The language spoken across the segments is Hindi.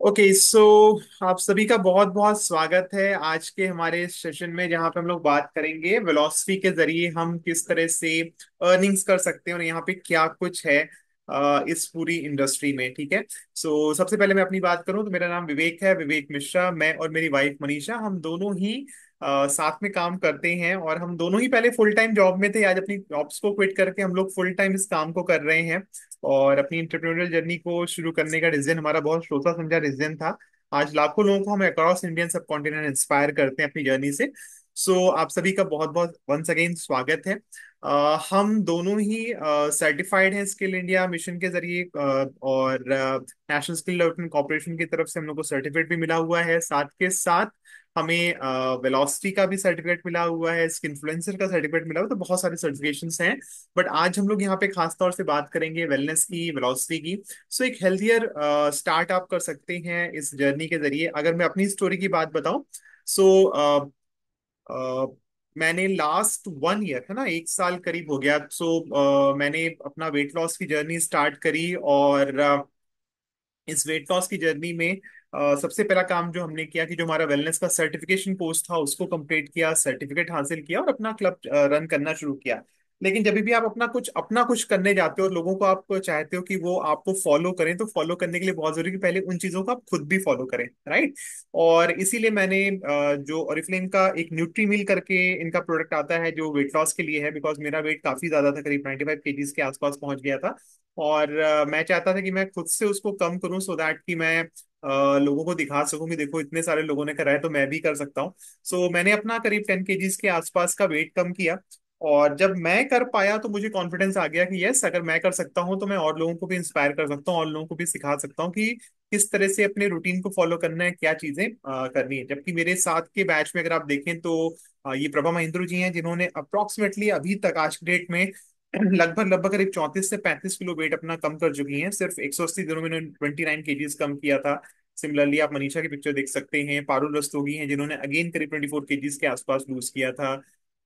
ओके okay, सो so, आप सभी का बहुत बहुत स्वागत है आज के हमारे सेशन में जहाँ पे हम लोग बात करेंगे वेलोसिटी के ज़रिए हम किस तरह से अर्निंग्स कर सकते हैं और यहाँ पे क्या कुछ है इस पूरी इंडस्ट्री में ठीक है? सो so, सबसे पहले मैं अपनी बात करूँ तो मेरा नाम विवेक है विवेक मिश्रा मैं और मेरी वाइफ मनीषा हम दोनों ही साथ में काम करते हैं और हम दोनों ही पहले फुल टाइम जॉब में थे। आज अपनी जॉब्स को क्विट करके हम लोग फुल टाइम इस काम को कर रहे हैं और अपनी इंटरप्रेन्योरियल जर्नी को शुरू करने का रीजन हमारा बहुत सोचा समझा रीजन था। आज लाखों लोगों को हम across Indian subcontinent inspire करते हैं अपनी जर्नी से। सो so, आप सभी का बहुत बहुत वंस अगेन स्वागत है। अ, हम दोनों ही सर्टिफाइड uh, हैं स्किल इंडिया मिशन के ज़रिए अ, और नेशनल स्किल डेवलपमेंट कॉर्पोरेशन की तरफ़ से हम लोग को सर्टिफिकेट भी मिला हुआ है। साथ के साथ हमें वेलोसिटी का भी सर्टिफिकेट मिला हुआ है स्किल इन्फ्लुएंसर का सर्टिफिकेट मिला हुआ है तो बहुत सारे सर्टिफिकेशंस हैं। बट आज हम लोग यहाँ पे खास तौर से बात करेंगे वेलनेस की वेलोसिटी की। सो एक हेल्थियर स्टार्ट आप कर सकते हैं इस जर्नी के ज़रिए। अगर मैं अपनी स्टोरी की बात बताऊँ सो मैंने लास्ट वन ईयर है ना एक साल करीब हो गया। सो so, uh, मैंने अपना वेट लॉस की जर्नी स्टार्ट करी और uh, इस वेट लॉस की जर्नी में सबसे पहला काम जो हमने किया कि जो हमारा वेलनेस का सर्टिफिकेशन कोर्स था, उसको कंप्लीट किया सर्टिफिकेट हासिल किया और अपना क्लब रन करना शुरू किया। लेकिन जब भी आप अपना कुछ अपना कुछ करने जाते हो और लोगों को आप चाहते हो कि वो आपको फॉलो करें तो फॉलो करने के लिए बहुत ज़रूरी है पहले उन चीज़ों को आप खुद भी फॉलो करें राइट और इसीलिए मैंने जो ओरिफ्लेम का एक न्यूट्री मिल करके इनका प्रोडक्ट आता है, जो वेट लॉस के लिए है बिकॉज़ मेरा वेट काफ़ी ज़्यादा था, करीब 95 फाइव केजीज के आसपास पहुँच गया था। और मैं चाहता था कि मैं खुद से उसको कम करूँ सो दैट कि मैं लोगों को दिखा सकूँ कि देखो इतने सारे लोगों ने करा है तो मैं भी कर सकता हूँ। सो मैंने अपना करीब टेन केजीज के आसपास का वेट कम किया और जब मैं कर पाया तो मुझे कॉन्फिडेंस आ गया कि यस अगर मैं कर सकता हूँ तो मैं और लोगों को भी इंस्पायर कर सकता हूँ और लोगों को भी सिखा सकता हूँ कि किस तरह से अपने रूटीन को फॉलो करना है क्या चीज़ें करनी है। जबकि मेरे साथ के बैच में अगर आप देखें तो अ, ये प्रभा महेंद्र जी हैं जिन्होंने अप्रोक्सीमेटली अभी तक आज की डेट में लगभग लगभग करीब चौंतीस से पैंतीस किलो वेट अपना कम कर चुकी हैं। सिर्फ़ एक सौ अस्सी दिनों में ट्वेंटी नाइन के केजीज कम किया था। सिमिलरली आप मनीषा की पिक्चर देख सकते हैं। पारुल रस्तोगी हैं, जिन्होंने अगेन करीब ट्वेंटी फोर केजीज के आसपास लूज किया था।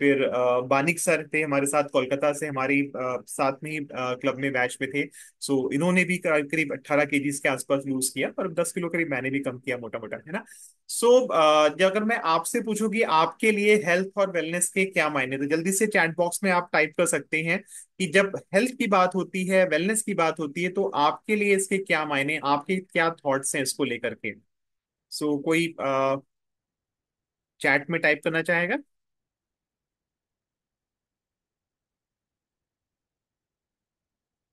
फिर बानिक सर थे हमारे साथ कोलकाता से हमारी साथ में ही क्लब में बैच में थे। सो इन्होंने भी करीब अट्ठारह केजीज के आसपास लूज किया और दस किलो करीब मैंने भी कम किया मोटा मोटा है ना? सो so, अगर मैं आपसे पूछूँ कि आपके लिए हेल्थ और वेलनेस के क्या मायने तो जल्दी से चैट बॉक्स में आप टाइप कर सकते हैं कि जब हेल्थ की बात होती है वेलनेस की बात होती है तो आपके लिए इसके क्या मायने आपके क्या थॉट्स हैं इसको लेकर के? सो so, कोई चैट में टाइप करना चाहेगा?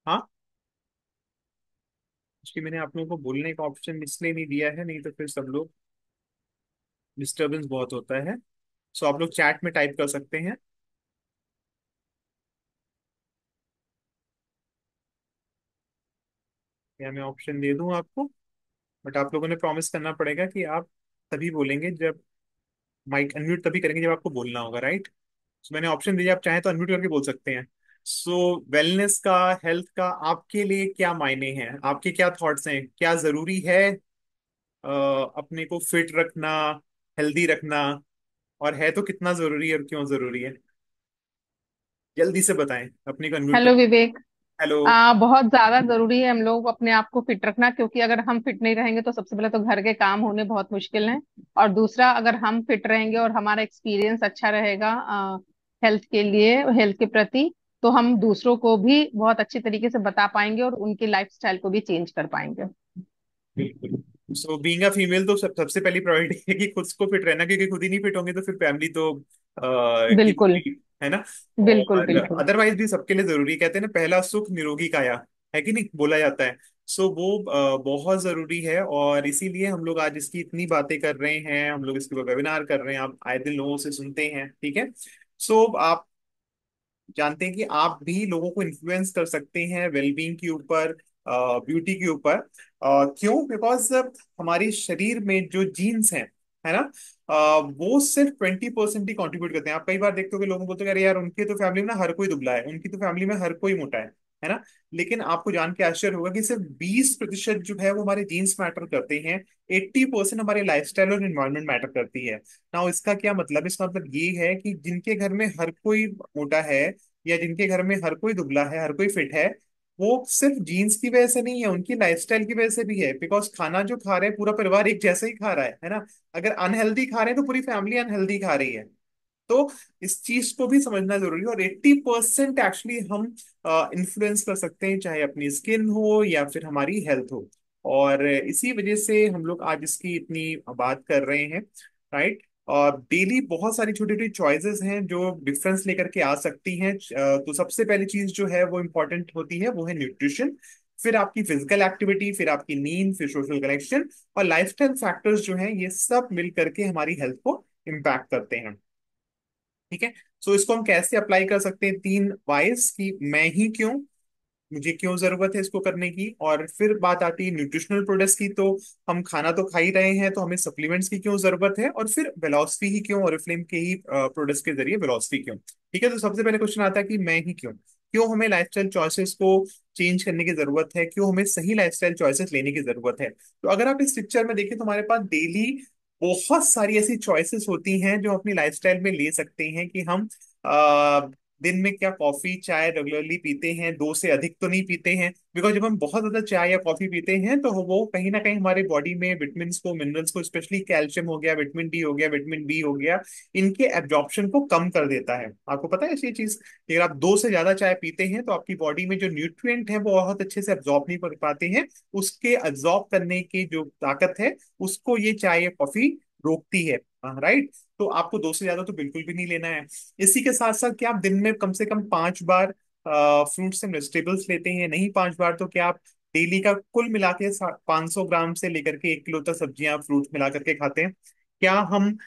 हाँ। इसलिए मैंने आप लोगों को बोलने का ऑप्शन इसलिए नहीं दिया है, नहीं तो फिर सब लोग डिस्टरबेंस बहुत होता है। सो आप लोग चैट में टाइप कर सकते हैं। या मैं ऑप्शन दे दूँ आपको? बट आप लोगों ने प्रॉमिस करना पड़ेगा कि आप तभी बोलेंगे जब माइक अनम्यूट तभी करेंगे जब आपको बोलना होगा राइट सो मैंने ऑप्शन दिया, आप चाहें तो अनम्यूट करके बोल सकते हैं। सो वेलनेस का हेल्थ का आपके लिए क्या मायने हैं? आपके क्या थॉट्स हैं? क्या ज़रूरी है अ, अपने को फिट रखना हेल्दी रखना? और है तो कितना ज़रूरी है और क्यों ज़रूरी है? जल्दी से बताएँ अपने को अनम्यूट हेलो विवेक हेलो आ, बहुत ज़्यादा ज़रूरी है हम लोग अपने आप को फिट रखना क्योंकि अगर हम फिट नहीं रहेंगे तो सबसे पहले तो घर के काम होने बहुत मुश्किल हैं। और दूसरा अगर हम फिट रहेंगे और हमारा एक्सपीरियंस अच्छा रहेगा हेल्थ के लिए हेल्थ के प्रति तो हम दूसरों को भी बहुत अच्छी तरीके से बता पाएँगे और उनकी लाइफस्टाइल को भी चेंज कर पाएँगे। सो बीइंग अ फीमेल तो सब, सबसे पहली प्रायोरिटी है कि खुद को फिट रहना क्योंकि खुद ही नहीं फिट होंगे तो फिर फैमिली तो आ, बिल्कुल। है ना? बिल्कुल बिल्कुल। अदरवाइज़ भी सबके लिए ज़रूरी कहते हैं ना पहला सुख निरोगी काया है कि नहीं? बोला जाता है। सो so, वो अ, बहुत ज़रूरी है और इसीलिए हम लोग आज इसकी इतनी बातें कर रहे हैं हम लोग इसके ऊपर वेबिनार कर रहे हैं आप आए दिन लोगों से सुनते हैं ठीक है? सो so, आप जानते हैं कि आप भी लोगों को इन्फ्लुएंस कर सकते हैं वेलबींग के ऊपर ब्यूटी के ऊपर। क्यों? बिकॉज़ हमारे शरीर में जो जीन्स हैं है ना? आ, वो सिर्फ़ ट्वेंटी परसेंट ही कॉन्ट्रीब्यूट करते हैं। आप कई बार देखते हो कि लोगों बोलते हैं अरे यार उनके तो फैमिली में ना हर कोई दुबला है उनकी तो फैमिली में हर कोई मोटा है। है ना? लेकिन आपको जान के आश्चर्य होगा कि सिर्फ़ बीस प्रतिशत जो है वो हमारे जीन्स मैटर करते हैं, एट्टी परसेंट हमारे लाइफस्टाइल और इन्वायरमेंट मैटर करती है। ना इसका क्या मतलब? इसका मतलब ये है कि जिनके घर में हर कोई मोटा है या जिनके घर में हर कोई दुबला है, हर कोई फिट है, वो सिर्फ़ जीन्स की वजह से नहीं है, उनकी लाइफस्टाइल की वजह से भी है। बिकॉज़ खाना जो खा रहे हैं, पूरा परिवार एक जैसा ही खा रहा है है ना? अगर अनहेल्दी खा रहे हैं तो पूरी फैमिली अनहेल्दी खा रही है। तो इस चीज़ को भी समझना ज़रूरी है और एट्टी परसेंट एक्चुअली हम इन्फ्लुएंस कर सकते हैं, चाहे अपनी स्किन हो या फिर हमारी हेल्थ हो। और इसी वजह से हम लोग आज इसकी इतनी बात कर रहे हैं राइट और डेली बहुत सारी छोटी छोटी चॉइसेस हैं जो डिफरेंस लेकर के आ सकती हैं। तो सबसे पहली चीज़ जो है वो इम्पोर्टेंट होती है वो है न्यूट्रिशन फिर आपकी फ़िज़िकल एक्टिविटी फिर आपकी नींद, फिर सोशल कनेक्शन और लाइफस्टाइल फैक्टर्स जो हैं ये सब मिल करके हमारी हेल्थ को इम्पैक्ट करते हैं। ठीक है? सो इसको हम कैसे अप्लाई कर सकते हैं तीन वाइज की मैं ही क्यों, मुझे क्यों ज़रूरत है इसको करने की? और फिर बात आती है न्यूट्रिशनल प्रोडक्ट्स की तो हम खाना तो खा ही रहे हैं तो हमें सप्लीमेंट्स की क्यों ज़रूरत है? और फिर वेलोसिटी ही क्यों ओरिफ्लेम के ही प्रोडक्ट्स के ज़रिए वेलोसिटी क्यों? ठीक है? तो सबसे पहले क्वेश्चन आता है कि मैं ही क्यों? क्यों हमें लाइफस्टाइल चॉइसेस को चेंज करने की ज़रूरत है? क्यों हमें सही लाइफस्टाइल चॉइसेस लेने की ज़रूरत है? तो अगर आप इस पिक्चर में देखें तो हमारे पास डेली बहुत सारी ऐसी चॉइसेस होती हैं जो अपनी लाइफस्टाइल में ले सकते हैं कि हम आ, दिन में क्या कॉफ़ी, चाय रेगुलरली पीते हैं? दो से अधिक तो नहीं पीते हैं? बिकॉज़ जब हम बहुत ज़्यादा चाय या कॉफ़ी पीते हैं तो वो कहीं ना कहीं हमारे बॉडी में विटामिन को मिनरल्स को स्पेशली कैल्शियम हो गया विटामिन डी हो गया विटामिन बी हो गया, इनके एब्जॉर्प्शन को कम कर देता है। आपको पता है ऐसी चीज़? अगर आप दो से ज़्यादा चाय पीते हैं तो आपकी बॉडी में जो न्यूट्रिएंट है, वो बहुत अच्छे से एब्जॉर्ब नहीं कर पाते हैं। उसके एब्जॉर्ब करने की जो ताकत है, उसको ये चाय या कॉफ़ी रोकती है। राइट तो आपको दो से ज़्यादा तो बिल्कुल भी नहीं लेना है। इसी के साथ साथ क्या आप दिन में कम से कम पाँच बार फ्रूट्स एंड वेजिटेबल्स लेते हैं नहीं पाँच बार तो क्या आप डेली का कुल मिला के पाँच सौ ग्राम से लेकर के एक किलो तक सब्ज़ियाँ फ्रूट मिला करके खाते हैं। क्या हम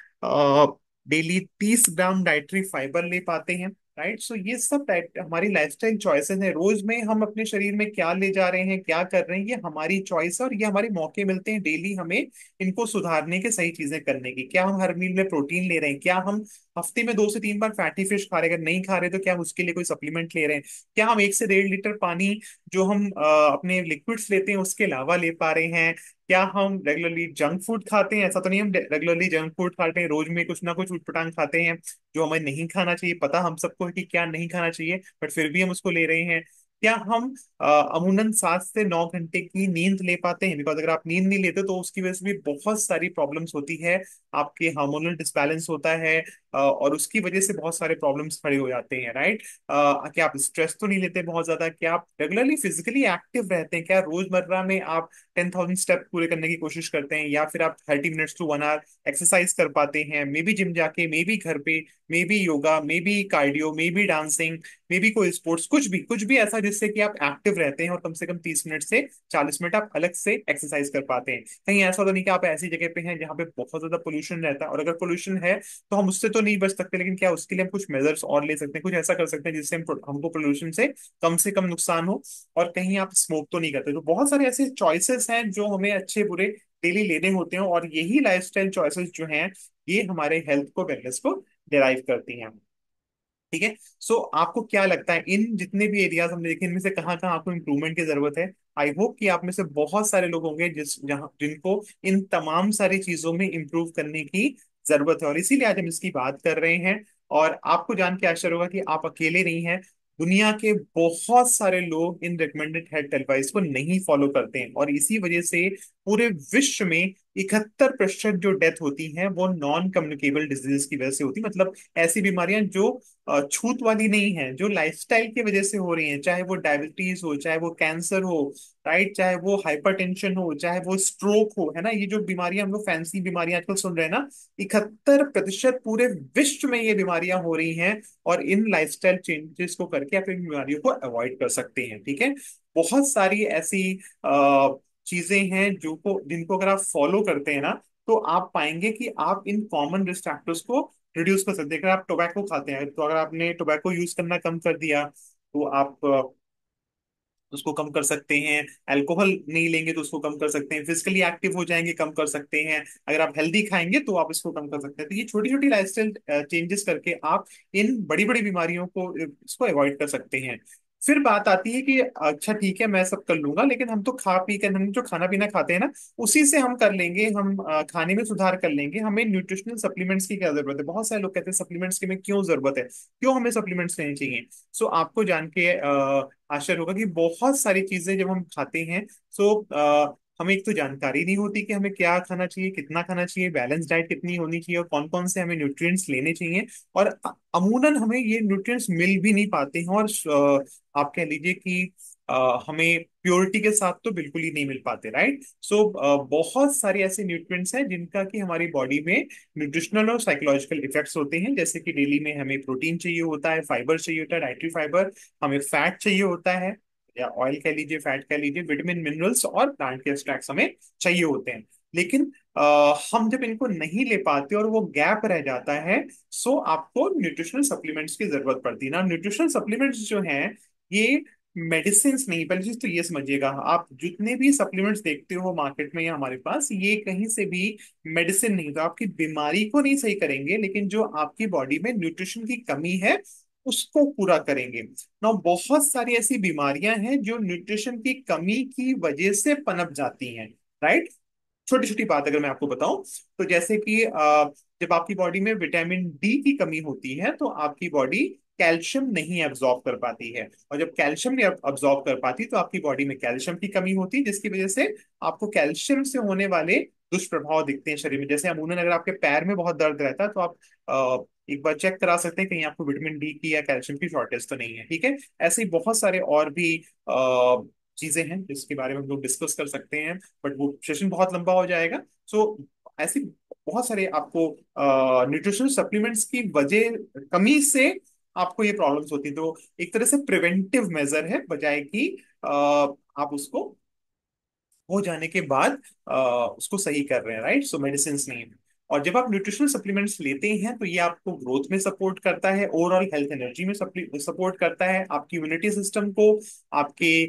डेली तीस ग्राम डाइटरी फाइबर ले पाते हैं? राइट सो ये सब हमारी लाइफस्टाइल चॉइसेस है। रोज में हम अपने शरीर में क्या ले जा रहे हैं, क्या कर रहे हैं, ये हमारी चॉइस है और ये हमारे मौके मिलते हैं डेली हमें इनको सुधारने के, सही चीज़ें करने की। क्या हम हर मील में प्रोटीन ले रहे हैं? क्या हम हफ़्ते में दो से तीन बार फैटी फ़िश खा रहे अगर नहीं खा रहे तो क्या उसके लिए कोई सप्लीमेंट ले रहे हैं? क्या हम एक से डेढ़ लीटर पानी जो हम अ, अपने लिक्विड्स लेते हैं उसके अलावा ले पा रहे हैं? क्या हम रेगुलरली जंक फ़ूड खाते हैं? ऐसा तो नहीं हम रेगुलरली जंक फ़ूड खाते हैं रोज में कुछ ना कुछ उटपटांग खाते हैं। जो हमें नहीं खाना चाहिए पता हम सबको है कि क्या नहीं खाना चाहिए बट फिर भी हम उसको ले रहे हैं। क्या हम अमूनन सात से नौ घंटे की नींद ले पाते हैं? बिकॉज़ अगर आप नींद नहीं लेते तो उसकी वजह से भी बहुत सारी प्रॉब्लम्स होती है। आपके हार्मोनल डिसबैलेंस होता है और उसकी वजह से बहुत सारे प्रॉब्लम्स खड़े हो जाते हैं राइट क्या आप स्ट्रेस तो नहीं लेते बहुत ज़्यादा क्या आप रेगुलरली फिजिकली एक्टिव रहते हैं, क्या रोज़मर्रा में आप टेन थाउज़ेंड स्टेप पूरे करने की कोशिश करते हैं, या फिर आप thirty minutes to one hour exercise कर पाते हैं मे बी जिम जाके मे बी घर पे maybe yoga maybe cardio maybe dancing maybe कोई स्पोर्ट्स कुछ भी कुछ भी ऐसा जिससे कि आप एक्टिव रहते हैं और कम से कम तीस मिनट से चालीस मिनट आप अलग से एक्सरसाइज कर पाते हैं। कहीं ऐसा तो नहीं कि आप ऐसी जगह पे हैं जहाँ पे बहुत ज़्यादा पोल्यूशन रहता है, और अगर पोल्यूशन है तो हम उससे तो नहीं बच सकते, लेकिन क्या उसके लिए हम कुछ मेजर्स और ले सकते हैं, कुछ ऐसा कर सकते हैं जिससे हम हमको पोल्यूशन से कम से कम नुकसान हो और कहीं आप स्मोक तो नहीं करते। तो बहुत सारे ऐसे चॉइसेस हैं जो हमें अच्छे बुरे डेली लेने होते हैं और यही लाइफस्टाइल चॉइसेस जो हैं, ये हमारे हेल्थ को वेलनेस को डिराइव करती हैं। ठीक है? सो आपको क्या लगता है, इन जितने भी एरियाज़ हमने देखे, इनमें से कहाँ कहाँ आपको इम्प्रूवमेंट की ज़रूरत है? आई होप कि आप में से बहुत सारे लोग होंगे जिस, जहाँ, जिनको इन तमाम सारी चीज़ों में इम्प्रूव करने की ज़रूरत है। और इसीलिए आज हम इसकी बात कर रहे हैं और आपको जान के आश्चर्य होगा कि आप अकेले नहीं हैं। दुनिया के बहुत सारे लोग इन रिकमेंडेड हेल्थ एडवाइस को नहीं फॉलो करते हैं। और इसी वजह से पूरे विश्व में इकहत्तर प्रतिशत जो डेथ होती है, वो नॉन कम्युनिकेबल डिज़ीज़ की वजह से होती है। मतलब ऐसी बीमारियाँ जो छूत वाली नहीं है, जो लाइफस्टाइल की वजह से हो रही हैं। चाहे वो डायबिटीज़ हो, चाहे वो कैंसर हो राइट चाहे वो हाइपरटेंशन हो, चाहे वो स्ट्रोक हो, है ना? ये जो बीमारियाँ, हम लोग फैंसी बीमारियाँ आजकल सुन रहे हैं ना, इकहत्तर प्रतिशत पूरे विश्व में ये बीमारियाँ हो रही हैं और इन लाइफस्टाइल चेंजेस को करके आप इन बीमारियों को अवॉइड कर सकते हैं, ठीक है? बहुत सारी ऐसी चीज़ें हैं जो को, जिनको अगर आप फॉलो करते हैं ना तो आप पाएँगे कि आप इन कॉमन रिस्क फैक्टर्स को रिड्यूस कर सकते हैं। अगर आप टोबैको खाते हैं तो अगर आपने टोबैको यूज़ करना कम कर दिया तो आप उसको कम कर सकते हैं। अल्कोहल नहीं लेंगे तो उसको कम कर सकते हैं। फिजिकली एक्टिव हो जाएँगे, कम कर सकते हैं। अगर आप हेल्दी खाएँगे तो आप इसको कम कर सकते हैं। तो ये छोटी छोटी लाइफस्टाइल चेंजेस करके आप इन बड़ी बड़ी बीमारियों को, इसको अवॉइड कर सकते हैं। फिर बात आती है कि अच्छा ठीक है, मैं सब कर लूँगा, लेकिन हम तो खा पी कर हम जो खाना पीना खाते हैं ना, उसी से हम कर लेंगे, हम खाने में सुधार कर लेंगे, हमें न्यूट्रिशनल सप्लीमेंट्स की क्या ज़रूरत है? बहुत सारे लोग कहते हैं सप्लीमेंट्स की हमें क्यों ज़रूरत है? क्यों हमें सप्लीमेंट्स लेने चाहिए? सो आपको जान के आश्चर्य होगा कि बहुत सारी चीज़ें जब हम खाते हैं सो हमें एक तो जानकारी नहीं होती कि हमें क्या खाना चाहिए, कितना खाना चाहिए बैलेंस डाइट कितनी होनी चाहिए और कौन कौन से हमें न्यूट्रिएंट्स लेने चाहिए और अमूनन हमें ये न्यूट्रिएंट्स मिल भी नहीं पाते हैं और आप कह लीजिए कि हमें प्योरिटी के साथ तो बिल्कुल ही नहीं मिल पाते राइट सो बहुत सारे ऐसे न्यूट्रिएंट्स हैं जिनका कि हमारी बॉडी में न्यूट्रिशनल और साइकोलॉजिकल इफेक्ट्स होते हैं। जैसे कि डेली में हमें प्रोटीन चाहिए होता है फाइबर चाहिए होता है डाइटरी फाइबर हमें फैट चाहिए होता है। या ऑयल कह लीजिए फैट कह लीजिए विटामिन मिनरल्स और प्लांट के एक्सट्रैक्ट हमें चाहिए होते हैं। लेकिन आ, हम जब इनको नहीं ले पाते और वो गैप रह जाता है सो आपको न्यूट्रिशनल सप्लीमेंट्स की ज़रूरत पड़ती है। ना न्यूट्रिशनल सप्लीमेंट्स जो हैं ये मेडिसिन नहीं पहली चीज़ तो ये समझिएगा आप जितने भी सप्लीमेंट्स देखते हो मार्केट में या हमारे पास ये कहीं से भी मेडिसिन नहीं तो आपकी बीमारी को नहीं सही करेंगे लेकिन जो आपकी बॉडी में न्यूट्रिशन की कमी है उसको पूरा करेंगे। ना बहुत सारी ऐसी बीमारियाँ हैं जो न्यूट्रिशन की कमी की वजह से पनप जाती हैं राइट छोटी छोटी बात अगर मैं आपको बताऊँ तो जैसे कि जब आपकी बॉडी में विटामिन डी की कमी होती है तो आपकी बॉडी कैल्शियम नहीं एब्जॉर्ब कर पाती है। और जब कैल्शियम नहीं एब्जॉर्ब कर पाती तो आपकी बॉडी में कैल्शियम की कमी होती है, जिसकी वजह से आपको कैल्शियम से होने वाले दुष्प्रभाव दिखते हैं शरीर में। जैसे अमूमन अगर आपके पैर में बहुत दर्द रहता है तो आप एक बार चेक करा सकते हैं कहीं आपको विटामिन डी की या कैल्शियम की शॉर्टेज तो नहीं है ठीक है? ऐसे ही बहुत सारे और भी चीज़ें हैं जिसके बारे में हम लोग डिस्कस कर सकते हैं बट वो सेशन बहुत लंबा हो जाएगा। सो ऐसी बहुत सारे आपको न्यूट्रिशनल सप्लीमेंट्स की वजह कमी से आपको ये प्रॉब्लम्स होती है। तो एक तरह से प्रिवेंटिव मेजर है बजाय कि आप उसको हो जाने के बाद अ, उसको सही कर रहे हैं राइट सो मेडिसिन नहीं है। और जब आप न्यूट्रिशनल सप्लीमेंट्स लेते हैं तो ये आपको ग्रोथ में सपोर्ट करता है ओवरऑल हेल्थ एनर्जी में सपोर्ट करता है, आपकी इम्यूनिटी सिस्टम को, आपके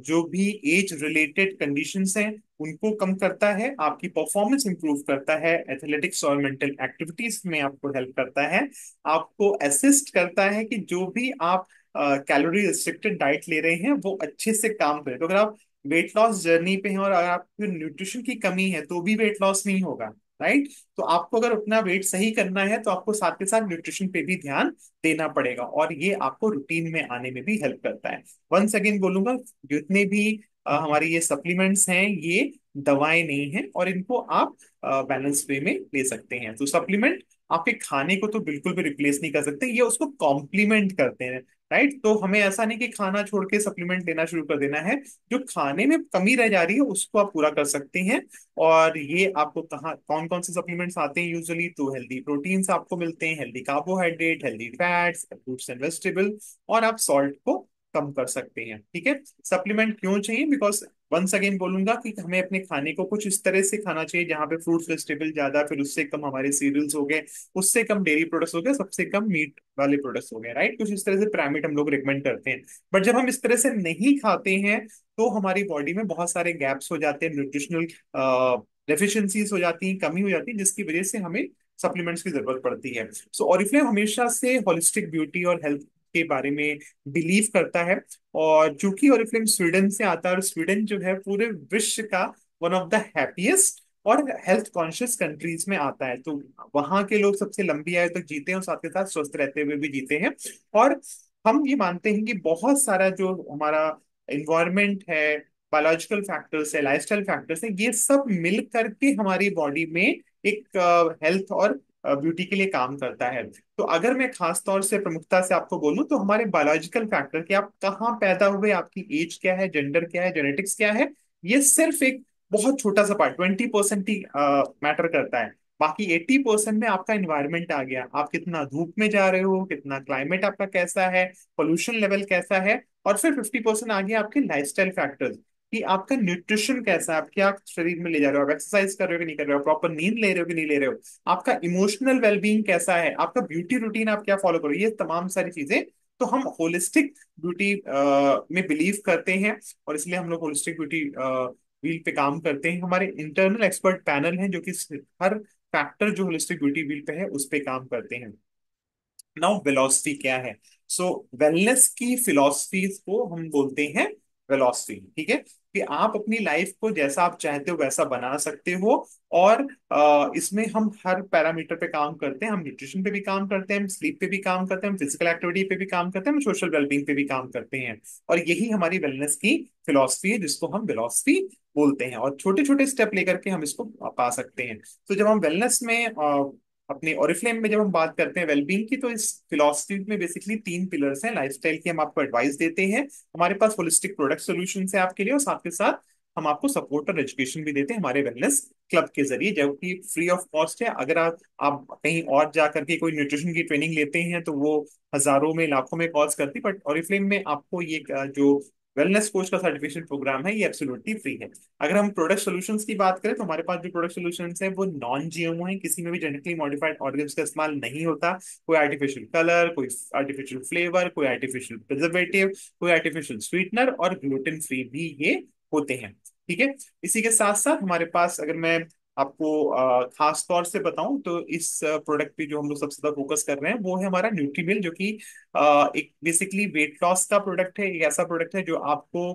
जो भी एज रिलेटेड कंडीशंस हैं, उनको कम करता है, आपकी परफॉर्मेंस इंप्रूव करता है एथलेटिक्स और मेंटल एक्टिविटीज़ में आपको हेल्प करता है, आपको असिस्ट करता है कि जो भी आप कैलोरी रिस्ट्रिक्टेड डाइट ले रहे हैं, वो अच्छे से काम करे। तो अगर आप वेट लॉस जर्नी पे हैं और अगर आपको न्यूट्रिशन की कमी है तो भी वेट लॉस नहीं होगा। राइट तो आपको अगर अपना वेट सही करना है तो आपको साथ के साथ न्यूट्रिशन पे भी ध्यान देना पड़ेगा और ये आपको रूटीन में आने में भी हेल्प करता है। वंस अगेन बोलूँगा जितने भी अ, हमारे ये सप्लीमेंट्स हैं ये दवाएँ नहीं हैं और इनको आप बैलेंस वे में ले सकते हैं। तो सप्लीमेंट आपके खाने को तो बिल्कुल भी रिप्लेस नहीं कर सकते ये उसको कॉम्प्लीमेंट करते हैं। राइट तो हमें ऐसा नहीं कि खाना छोड़ के सप्लीमेंट लेना शुरू कर देना है। जो खाने में कमी रह जा रही है, उसको आप पूरा कर सकते हैं। और ये आपको कहा कौन कौन से सप्लीमेंट्स आते हैं यूजुअली तो हेल्दी प्रोटीन्स आपको मिलते हैं healthy carbohydrate healthy fats fruits and vegetable और आप सॉल्ट को कम कर सकते हैं। ठीक है? सप्लीमेंट क्यों चाहिए? बिकॉज़ वंस अगेन बोलूँगा कि हमें अपने खाने को कुछ इस तरह से खाना चाहिए जहाँ पे फ्रूट्स वेजिटेबल ज़्यादा, फिर उससे कम हमारे सीरियल्स हो गए, उससे कम डेयरी प्रोडक्ट्स हो गए, सबसे कम मीट वाले प्रोडक्ट्स हो गए राइट कुछ इस तरह से पिरामिड हम लोग रिकमेंड करते हैं। बट जब हम इस तरह से नहीं खाते हैं तो हमारी बॉडी में बहुत सारे गैप्स हो जाते हैं न्यूट्रिशनल डेफिशिएंसीज हो जाती हैं, कमी हो जाती है, जिसकी वजह से हमें सप्लीमेंट्स की ज़रूरत पड़ती है। सो ऑरिफ्लेम हमेशा से होलिस्टिक ब्यूटी और हेल्थ के बारे में बिलीव करता है और चूँकि ऑरिफ्लेम स्वीडन से आता है और स्वीडन जो है पूरे विश्व का वन ऑफ़ द हैप्पीएस्ट और हेल्थ कॉन्शियस कंट्रीज़ में आता है। तो वहाँ के लोग सबसे लंबी आयु तक जीते हैं और साथ के साथ स्वस्थ रहते हुए भी जीते हैं। और हम ये मानते हैं कि बहुत सारा जो हमारा इन्वायरमेंट है बायोलॉजिकल फैक्टर्स है लाइफस्टाइल फैक्टर्स है, ये सब मिल करके हमारी बॉडी में एक हेल्थ और ब्यूटी के लिए काम करता है। तो अगर मैं खास तौर से प्रमुखता से आपको बोलूँ तो हमारे बायोलॉजिकल फैक्टर कि आप कहाँ पैदा हुए, आपकी एज क्या है जेंडर क्या है जेनेटिक्स क्या है, ये सिर्फ़ एक बहुत छोटा सा पार्ट ट्वेंटी परसेंट ही मैटर करता है। बाकी एट्टी परसेंट में आपका इन्वायरमेंट आ गया। आप कितना धूप में जा रहे हो, कितना क्लाइमेट आपका कैसा है पोल्यूशन लेवल कैसा है, और फिर फिफ्टी परसेंट आ गया आपके लाइफस्टाइल फैक्टर्स कि आपका न्यूट्रिशन कैसा है? आप क्या शरीर में ले जा रहे हो आप एक्सरसाइज कर रहे हो कि नहीं कर रहे हो प्रॉपर नींद ले रहे हो कि नहीं ले रहे हो? आपका इमोशनल वेलबींग कैसा है? आपका ब्यूटी रूटीन आप क्या फॉलो करो ये तमाम सारी चीज़ें तो हम होलिस्टिक ब्यूटी में बिलीव करते हैं और इसलिए हम लोग होलिस्टिक ब्यूटी व्हील पे काम करते हैं। हमारे इंटरनल एक्सपर्ट पैनल हैं जो कि हर फैक्टर जो होलिस्टिक ब्यूटी व्हील पे है उस पर काम करते हैं। नाउ वेलोसिटी क्या है? सो so, वेलनेस की फिलोसफीज को हम बोलते हैं वेलोसिटी ठीक है? कि आप अपनी लाइफ को जैसा आप चाहते हो, वैसा बना सकते हो और इसमें हम हर पैरामीटर पे काम करते हैं। हम न्यूट्रिशन पे भी काम करते हैं, हम स्लीप पे भी काम करते हैं, हम फ़िज़िकल एक्टिविटी पे भी काम करते हैं, हम सोशल वेलबींग पे भी काम करते हैं। और यही हमारी वेलनेस की फिलोसफी है, जिसको हम वेलोसिटी बोलते हैं और छोटे छोटे स्टेप लेकर के हम इसको पा सकते हैं। तो जब हम वेलनेस में अपने ओरिफ्लेम में जब हम बात करते हैं वेलबींग की तो इस फिलोसफी में बेसिकली तीन पिलर्स हैं। लाइफस्टाइल की हम आपको एडवाइस देते हैं। हमारे पास होलिस्टिक प्रोडक्ट सोल्यूशन है आपके लिए और साथ के साथ हम आपको सपोर्ट और एजुकेशन भी देते हैं हमारे वेलनेस क्लब के ज़रिए, जो कि फ्री ऑफ़ कॉस्ट है। अगर आप आप कहीं और जा करके कोई न्यूट्रिशन की ट्रेनिंग लेते हैं तो वो हज़ारों में, लाखों में कॉस्ट करती बट और में आपको ये, जो वेलनेस कोच का सर्टिफिकेशन प्रोग्राम है, ये एब्सोल्युटली फ्री है। अगर हम प्रोडक्ट सॉल्यूशंस की बात करें तो हमारे पास जो प्रोडक्ट सॉल्यूशंस है, वो नॉन जीएमओ है, किसी में भी जेनेटिकली मॉडिफाइड ऑर्गेन्स का इस्तेमाल नहीं होता। कोई आर्टिफिशियल कलर कोई आर्टिफिशियल फ्लेवर कोई आर्टिफिशियल प्रिजर्वेटिव कोई आर्टिफिशियल स्वीटनर और ग्लूटेन फ्री भी ये होते हैं। ठीक है? इसी के साथ साथ हमारे पास अगर मैं आपको खास तौर से बताऊँ तो इस प्रोडक्ट पे जो हम लोग सबसे ज़्यादा फोकस कर रहे हैं, वो है हमारा न्यूट्रीमिल जो कि एक बेसिकली वेट लॉस का प्रोडक्ट है, एक ऐसा प्रोडक्ट है जो आपको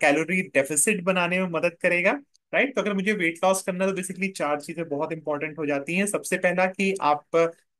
कैलोरी डेफिसिट बनाने में मदद करेगा राइट तो अगर मुझे वेट लॉस करना तो बेसिकली चार चीज़ें बहुत इंपॉर्टेंट हो जाती हैं। सबसे पहला कि आप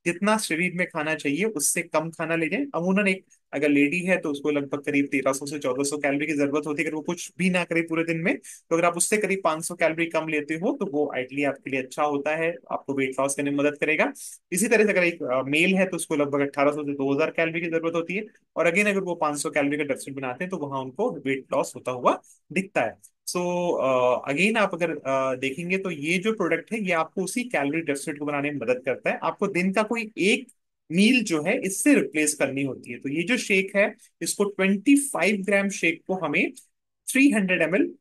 जितना शरीर में खाना चाहिए, उससे कम खाना ले जाएँ। अमूमन एक अगर लेडी है तो उसको लगभग करीब तेरह सौ से चौदह सौ कैलोरी की ज़रूरत होती है। अगर वो कुछ भी ना करे पूरे दिन में तो अगर आप उससे करीब 500 कैलोरी कम लेते हो तो वो आइडली आपके लिए अच्छा होता है आपको वेट लॉस करने में मदद करेगा। इसी तरह से अगर एक मेल है तो उसको लगभग 1800 से 2000 कैलोरी की ज़रूरत होती है। और अगेन अगर वो 500 कैलोरी का डेफिसिट बनाते हैं तो वहाँ उनको वेट लॉस होता हुआ दिखता है। सो so, अगेन uh, आप अगर uh, देखेंगे तो ये जो प्रोडक्ट है ये आपको उसी कैलोरी डेफिसिट को बनाने में मदद करता है। आपको दिन का कोई एक मील जो है, इससे रिप्लेस करनी होती है। तो ये जो शेक है, इसको 25 ग्राम शेक को हमें 300 हंड्रेड एम एल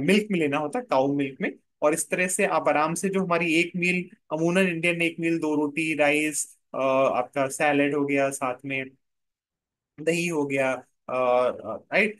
मिल्क में लेना होता है काउ मिल्क में। और इस तरह से आप आराम से जो हमारी एक मील, अमूनन इंडियन एक मील, दो रोटी राइस आपका सैलेड हो गया, साथ में दही हो गया राइट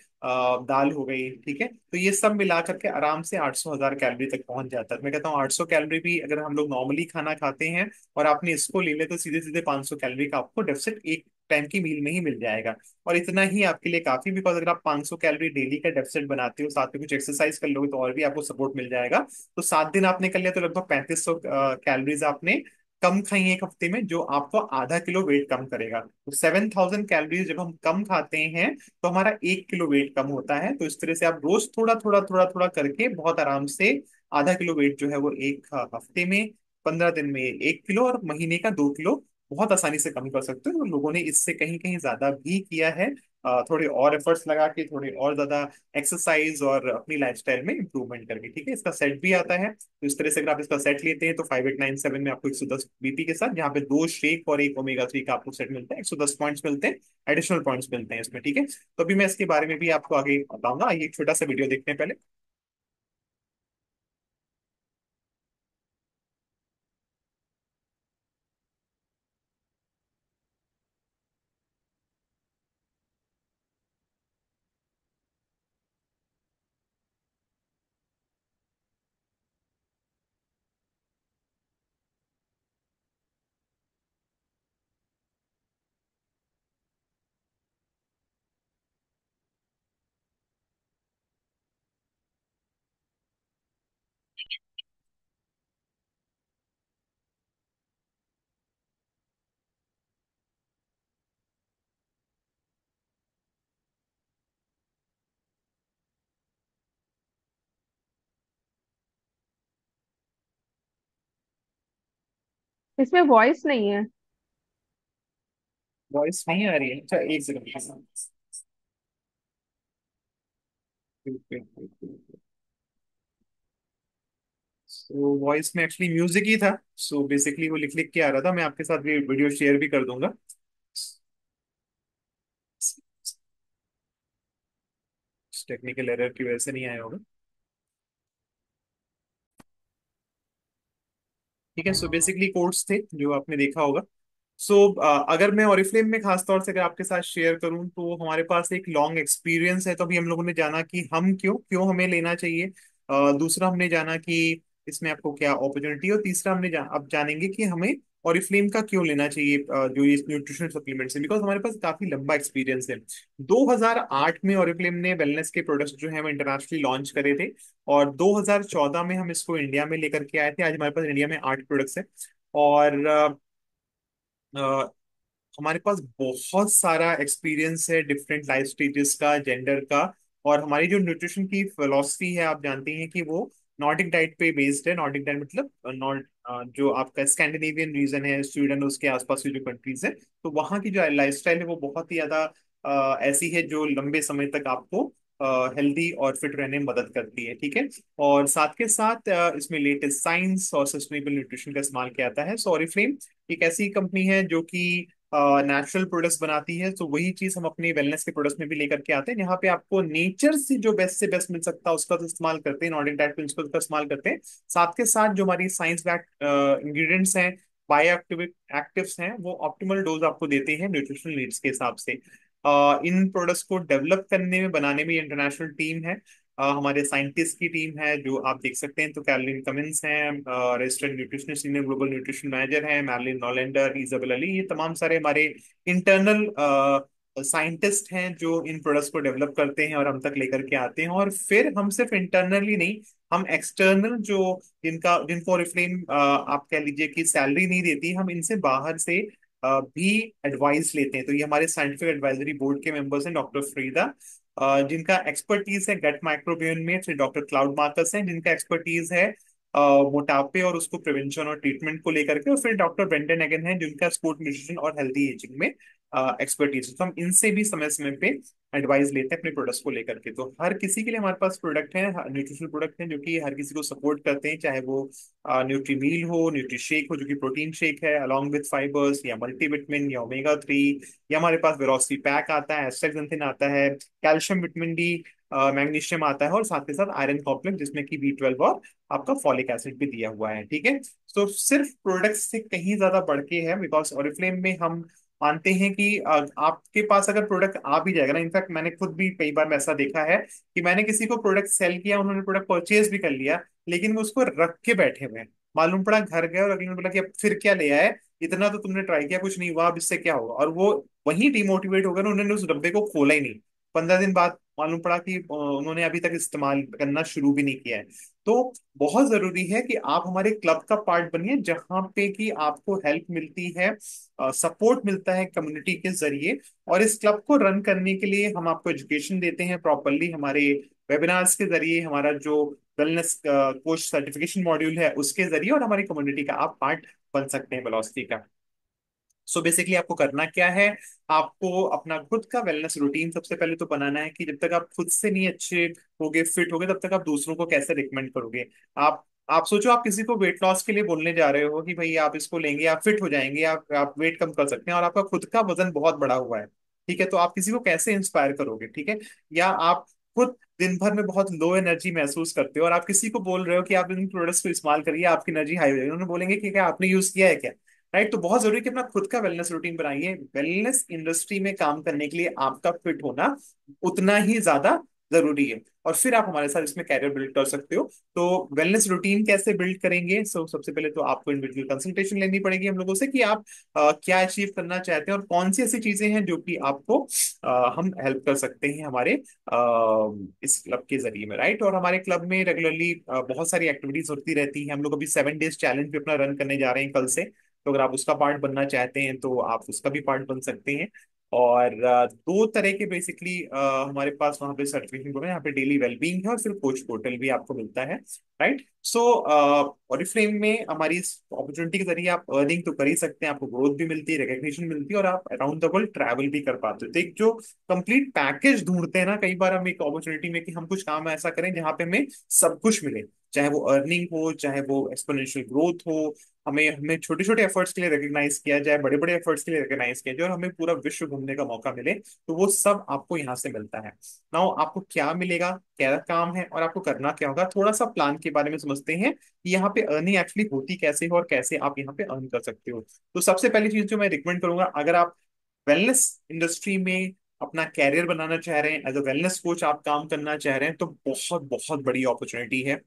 दाल हो गई, ठीक है? तो ये सब मिला करके आराम से 800 हज़ार कैलोरी तक पहुँच जाता है। मैं कहता हूँ 800 कैलोरी भी अगर हम लोग नॉर्मली खाना खाते हैं और आपने इसको ले ले तो सीधे सीधे 500 कैलोरी का आपको डेफिसिट एक टाइम की मील में ही मिल जाएगा। और इतना ही आपके लिए काफ़ी बिकॉज़ अगर आप 500 कैलोरी डेली का डेफिसिट बनाते हो, साथ में कुछ एक्सरसाइज कर लोगे तो और भी आपको सपोर्ट मिल जाएगा। तो सात दिन आपने कर लिया तो लगभग पैंतीस सौ कैलोरीज आपने कम खाइए एक हफ़्ते में, जो आपको आधा किलो वेट कम करेगा। तो सेवन थाउज़ेंड कैलोरीज जब हम कम खाते हैं तो हमारा एक किलो वेट कम होता है। तो इस तरह से आप रोज थोड़ा थोड़ा थोड़ा थोड़ा करके बहुत आराम से आधा किलो वेट जो है वो एक हफ़्ते में, पंद्रह दिन में एक किलो और महीने का दो किलो बहुत आसानी से कम कर सकते हो। तो लोगों ने इससे कहीं कहीं ज़्यादा भी किया है। थोड़े और एफर्ट्स लगा के, थोड़े और ज़्यादा एक्सरसाइज और अपनी लाइफस्टाइल में इंप्रूवमेंट करके, ठीक है? इसका सेट भी आता है। तो इस तरह से अगर आप इसका सेट लेते हैं तो फाइव एट नाइन सेवन में आपको एक सौ दस बीपी के साथ जहाँ पे दो शेक और एक ओमेगा थ्री का आपको सेट मिलता है। एक सौ दस पॉइंट्स मिलते हैं एडिशनल पॉइंट्स मिलते हैं इसमें, ठीक है? तो अभी मैं इसके बारे में भी आपको आगे बताऊँगा। आइए एक छोटा सा वीडियो देखने पहले। इसमें वॉइस नहीं है। वॉइस नहीं आ रही है। अच्छा एक सेकंड सो वॉइस में एक्चुअली म्यूज़िक ही था। सो so, बेसिकली वो लिख लिख के आ रहा था। मैं आपके साथ भी वीडियो शेयर भी कर दूँगा। टेक्निकल एरर की वजह से नहीं आया होगा। ठीक है? सो बेसिकली कोड्स थे जो आपने देखा होगा। सो so, अगर मैं ओरिफ्लेम में खासतौर से अगर आपके साथ शेयर करूँ तो हमारे पास एक लॉन्ग एक्सपीरियंस है तो अभी हम लोगों ने जाना कि हम क्यों क्यों हमें लेना चाहिए। uh, दूसरा हमने जाना कि इसमें आपको क्या अपॉर्चुनिटी और तीसरा हमने जा, अब जानेंगे कि हमें ऑरिफ्लेम का क्यों लेना चाहिए जो ये न्यूट्रिशन सप्लीमेंट्स है बिकॉज़ हमारे पास काफ़ी लंबा एक्सपीरियंस है। 2008 में ऑरिफ्लेम ने वेलनेस के प्रोडक्ट्स जो है वो इंटरनेशनली लॉन्च करे थे और 2014 में हम इसको इंडिया में लेकर के आए थे। आज हमारे पास इंडिया में आठ प्रोडक्ट्स है और अ, हमारे पास बहुत सारा एक्सपीरियंस है डिफरेंट लाइफ स्टेजेस का जेंडर का और हमारी जो न्यूट्रिशन की फिलोसफी है आप जानते हैं कि वो नॉर्डिक डाइट पे बेस्ड है नॉर्डिक डाइट मतलब नॉर्ड जो आपका स्कैंडिनेवियन रीजन है स्वीडन उसके आसपास की जो कंट्रीज़ है तो वहाँ की जो लाइफस्टाइल है वो बहुत ही ज़्यादा ऐसी है जो लंबे समय तक आपको हेल्दी और फिट रहने में मदद करती है, ठीक है? और साथ के साथ इसमें लेटेस्ट साइंस और सस्टेनेबल न्यूट्रिशन का इस्तेमाल किया जाता है। सॉरी फ्रेम, एक ऐसी कंपनी है जो कि नेचुरल प्रोडक्ट्स बनाती है तो वही चीज़ हम अपने वेलनेस के प्रोडक्ट्स में भी लेकर के आते हैं यहाँ पे आपको नेचर से जो बेस्ट से बेस्ट मिल सकता है, उसका तो इस्तेमाल करते हैं नॉर्डिक डाइट प्रिंसिपल का इस्तेमाल करते हैं। साथ के साथ जो हमारी साइंस बैक्ड इंग्रीडियंट्स हैं बायो एक्टिव एक्टिव्स हैं, वो ऑप्टिमल डोज आपको देते हैं न्यूट्रिशनल नीड्स के हिसाब से। इन प्रोडक्ट्स को डेवलप करने में, बनाने में इंटरनेशनल टीम है। हमारे साइंटिस्ट की टीम है, जो आप देख सकते हैं तो कैरोलिन कमिंस हैं registered nutritionist senior global nutrition manager हैं मैरलिन नॉलेंडर इजाबेल अली ये तमाम सारे हमारे इंटरनल साइंटिस्ट हैं, जो इन प्रोडक्ट्स को डेवलप करते हैं और हम तक लेकर के आते हैं। और फिर हम सिर्फ़ इंटरनली नहीं, हम एक्सटर्नल जो जिनका, जिनको रिफ्लेम आप कह लीजिए कि सैलरी नहीं देती, हम इनसे बाहर से भी एडवाइस लेते हैं। तो ये हमारे साइंटिफिक एडवाइजरी बोर्ड के मेंबर्स हैं डॉक्टर फ्रीदा जिनका एक्सपर्टीज है गट माइक्रोबियन में फिर डॉक्टर क्लाउड मार्कस हैं, जिनका एक्सपर्टीज है मोटापे और उसको प्रिवेंशन और ट्रीटमेंट को लेकर के, और फिर डॉक्टर ब्रेंडन एगन है, जिनका स्पोर्ट न्यूट्रिशन और हेल्थी एजिंग में एक्सपर्टीज है। तो हम इनसे भी समय समय पे एडवाइस लेते हैं अपने प्रोडक्ट्स को लेकर के। तो हर किसी के लिए हमारे पास प्रोडक्ट है न्यूट्रिशनल प्रोडक्ट है जो कि हर किसी को सपोर्ट करते हैं चाहे वो न्यूट्री मील हो न्यूट्री शेक हो जो कि प्रोटीन शेक है अलॉन्ग विथ फाइबर्स या मल्टीविटामिन या ओमेगा थ्री या हमारे पास वेलोसिटी पैक आता है एस्ट्रेक्संथिन आता है calcium vitamin D magnesium uh, आता है और साथ के साथ आयरन कॉम्प्लेक्स जिसमें कि बी ट्वेल्व और आपका फॉलिक एसिड भी दिया हुआ है ठीक है? तो सिर्फ़ प्रोडक्ट से कहीं ज़्यादा बढ़ के है बिकॉज़ ऑरिफ्लेम में हम मानते हैं कि आपके पास अगर प्रोडक्ट आ भी जाएगा ना इनफैक्ट मैंने खुद भी कई बार ऐसा देखा है कि मैंने किसी को प्रोडक्ट सेल किया उन्होंने प्रोडक्ट परचेज भी कर लिया लेकिन वो उसको रख के बैठे हुए हैं। मालूम पड़ा घर गए और अगले ने बोला कि अब फिर क्या ले आए? इतना तो तुमने ट्राई किया कुछ नहीं हुआ अब इससे क्या होगा? और वो वही डिमोटिवेट हो ना, उन्होंने उस डब्बे को खोला ही नहीं। पंद्रह दिन बाद मालूम पड़ा कि उन्होंने अभी तक इस्तेमाल करना शुरू भी नहीं किया है। तो बहुत ज़रूरी है कि आप हमारे क्लब का पार्ट बनिए, जहाँ पे कि आपको हेल्प मिलती है सपोर्ट मिलता है कम्युनिटी के ज़रिए, और इस क्लब को रन करने के लिए हम आपको एजुकेशन देते हैं प्रॉपरली। हमारे वेबिनार्स के ज़रिए, हमारा जो वेलनेस कोच सर्टिफिकेशन मॉड्यूल है, उसके ज़रिए और हमारी कम्युनिटी का आप पार्ट बन सकते हैं वेलोसिटी का। सो so बेसिकली आपको करना क्या है? आपको अपना खुद का वेलनेस रूटीन सबसे पहले तो बनाना है कि जब तक आप खुद से नहीं अच्छे होगे फिट होगे, तब तक आप दूसरों को कैसे रिकमेंड करोगे? आप आप सोचो आप किसी को वेट लॉस के लिए बोलने जा रहे हो कि भाई आप इसको लेंगे, आप फिट हो जाएँगे, आप आप वेट कम कर सकते हैं और आपका खुद का वज़न बहुत बड़ा हुआ है, ठीक है? तो आप किसी को कैसे इंस्पायर करोगे, ठीक है? या आप खुद दिन भर में बहुत लो एनर्जी महसूस करते हो और आप किसी को बोल रहे हो कि आप इन प्रोडक्ट्स को इस्तेमाल करिए, आपकी एनर्जी हाई हो जाएगी। उन्होंने बोलेंगे कि क्या आपने यूज़ किया है क्या? राइट तो बहुत ज़रूरी कि अपना खुद का वेलनेस रूटीन बनाइए। वेलनेस इंडस्ट्री में काम करने के लिए आपका फिट होना उतना ही ज़्यादा ज़रूरी है। और फिर आप हमारे साथ इसमें कैरियर बिल्ड कर सकते हो। तो वेलनेस रूटीन कैसे बिल्ड करेंगे? सो so, सबसे पहले तो आपको इंडिविजुअल कंसल्टेशन लेनी पड़ेगी हम लोगों से कि आप अ, क्या अचीव करना चाहते हैं और कौन सी ऐसी चीज़ें हैं जो कि आपको अ, हम हेल्प कर सकते हैं हमारे अ, इस क्लब के ज़रिए में राइट और हमारे क्लब में रेगुलरली बहुत सारी एक्टिविटीज़ होती रहती है। हम लोग अभी सेवन डेज़ चैलेंज भी अपना रन करने जा रहे हैं कल से। तो अगर आप उसका पार्ट बनना चाहते हैं तो आप उसका भी पार्ट बन सकते हैं। और दो तरह के बेसिकली हमारे पास वहाँ पे सर्टिफिकेशन प्रोग्राम यहाँ पे डेली वेलबींग है और फिर कोच पोर्टल भी आपको मिलता है राइट सो ऑरिफ्लेम में हमारी इस अपॉर्चुनिटी के ज़रिए आप अर्निंग तो कर ही सकते हैं। आपको ग्रोथ भी मिलती है रिकग्निशन मिलती है और आप अराउंड द वर्ल्ड ट्रैवल भी कर पाते हो। तो एक जो कंप्लीट पैकेज ढूंढते हैं ना, कई बार हम एक अपॉर्चुनिटी में कि हम कुछ काम ऐसा करें जहाँ पे हमें सब कुछ मिले। चाहे वो अर्निंग हो, चाहे वो एक्सपोनेंशियल ग्रोथ हो हमें हमें छोटे छोटे एफर्ट्स के लिए रिकग्नाइज किया जाए बड़े बड़े एफर्ट्स के लिए रिकग्नाइज किया जाए और हमें पूरा विश्व घूमने का मौका मिले तो वो सब आपको यहाँ से मिलता है। नाउ आपको क्या मिलेगा? क्या काम है और आपको करना क्या होगा? थोड़ा सा प्लान के बारे में समझते हैं कि यहाँ पे अर्निंग एक्चुअली होती कैसे हो और कैसे आप यहाँ पे अर्न कर सकते हो। तो सबसे पहली चीज़ जो मैं रिकमेंड करूँगा, अगर आप वेलनेस इंडस्ट्री में अपना कैरियर बनाना चाह रहे हैं एज अ वेलनेस कोच आप काम करना चाह रहे हैं तो बहुत बहुत बड़ी अपॉर्चुनिटी है।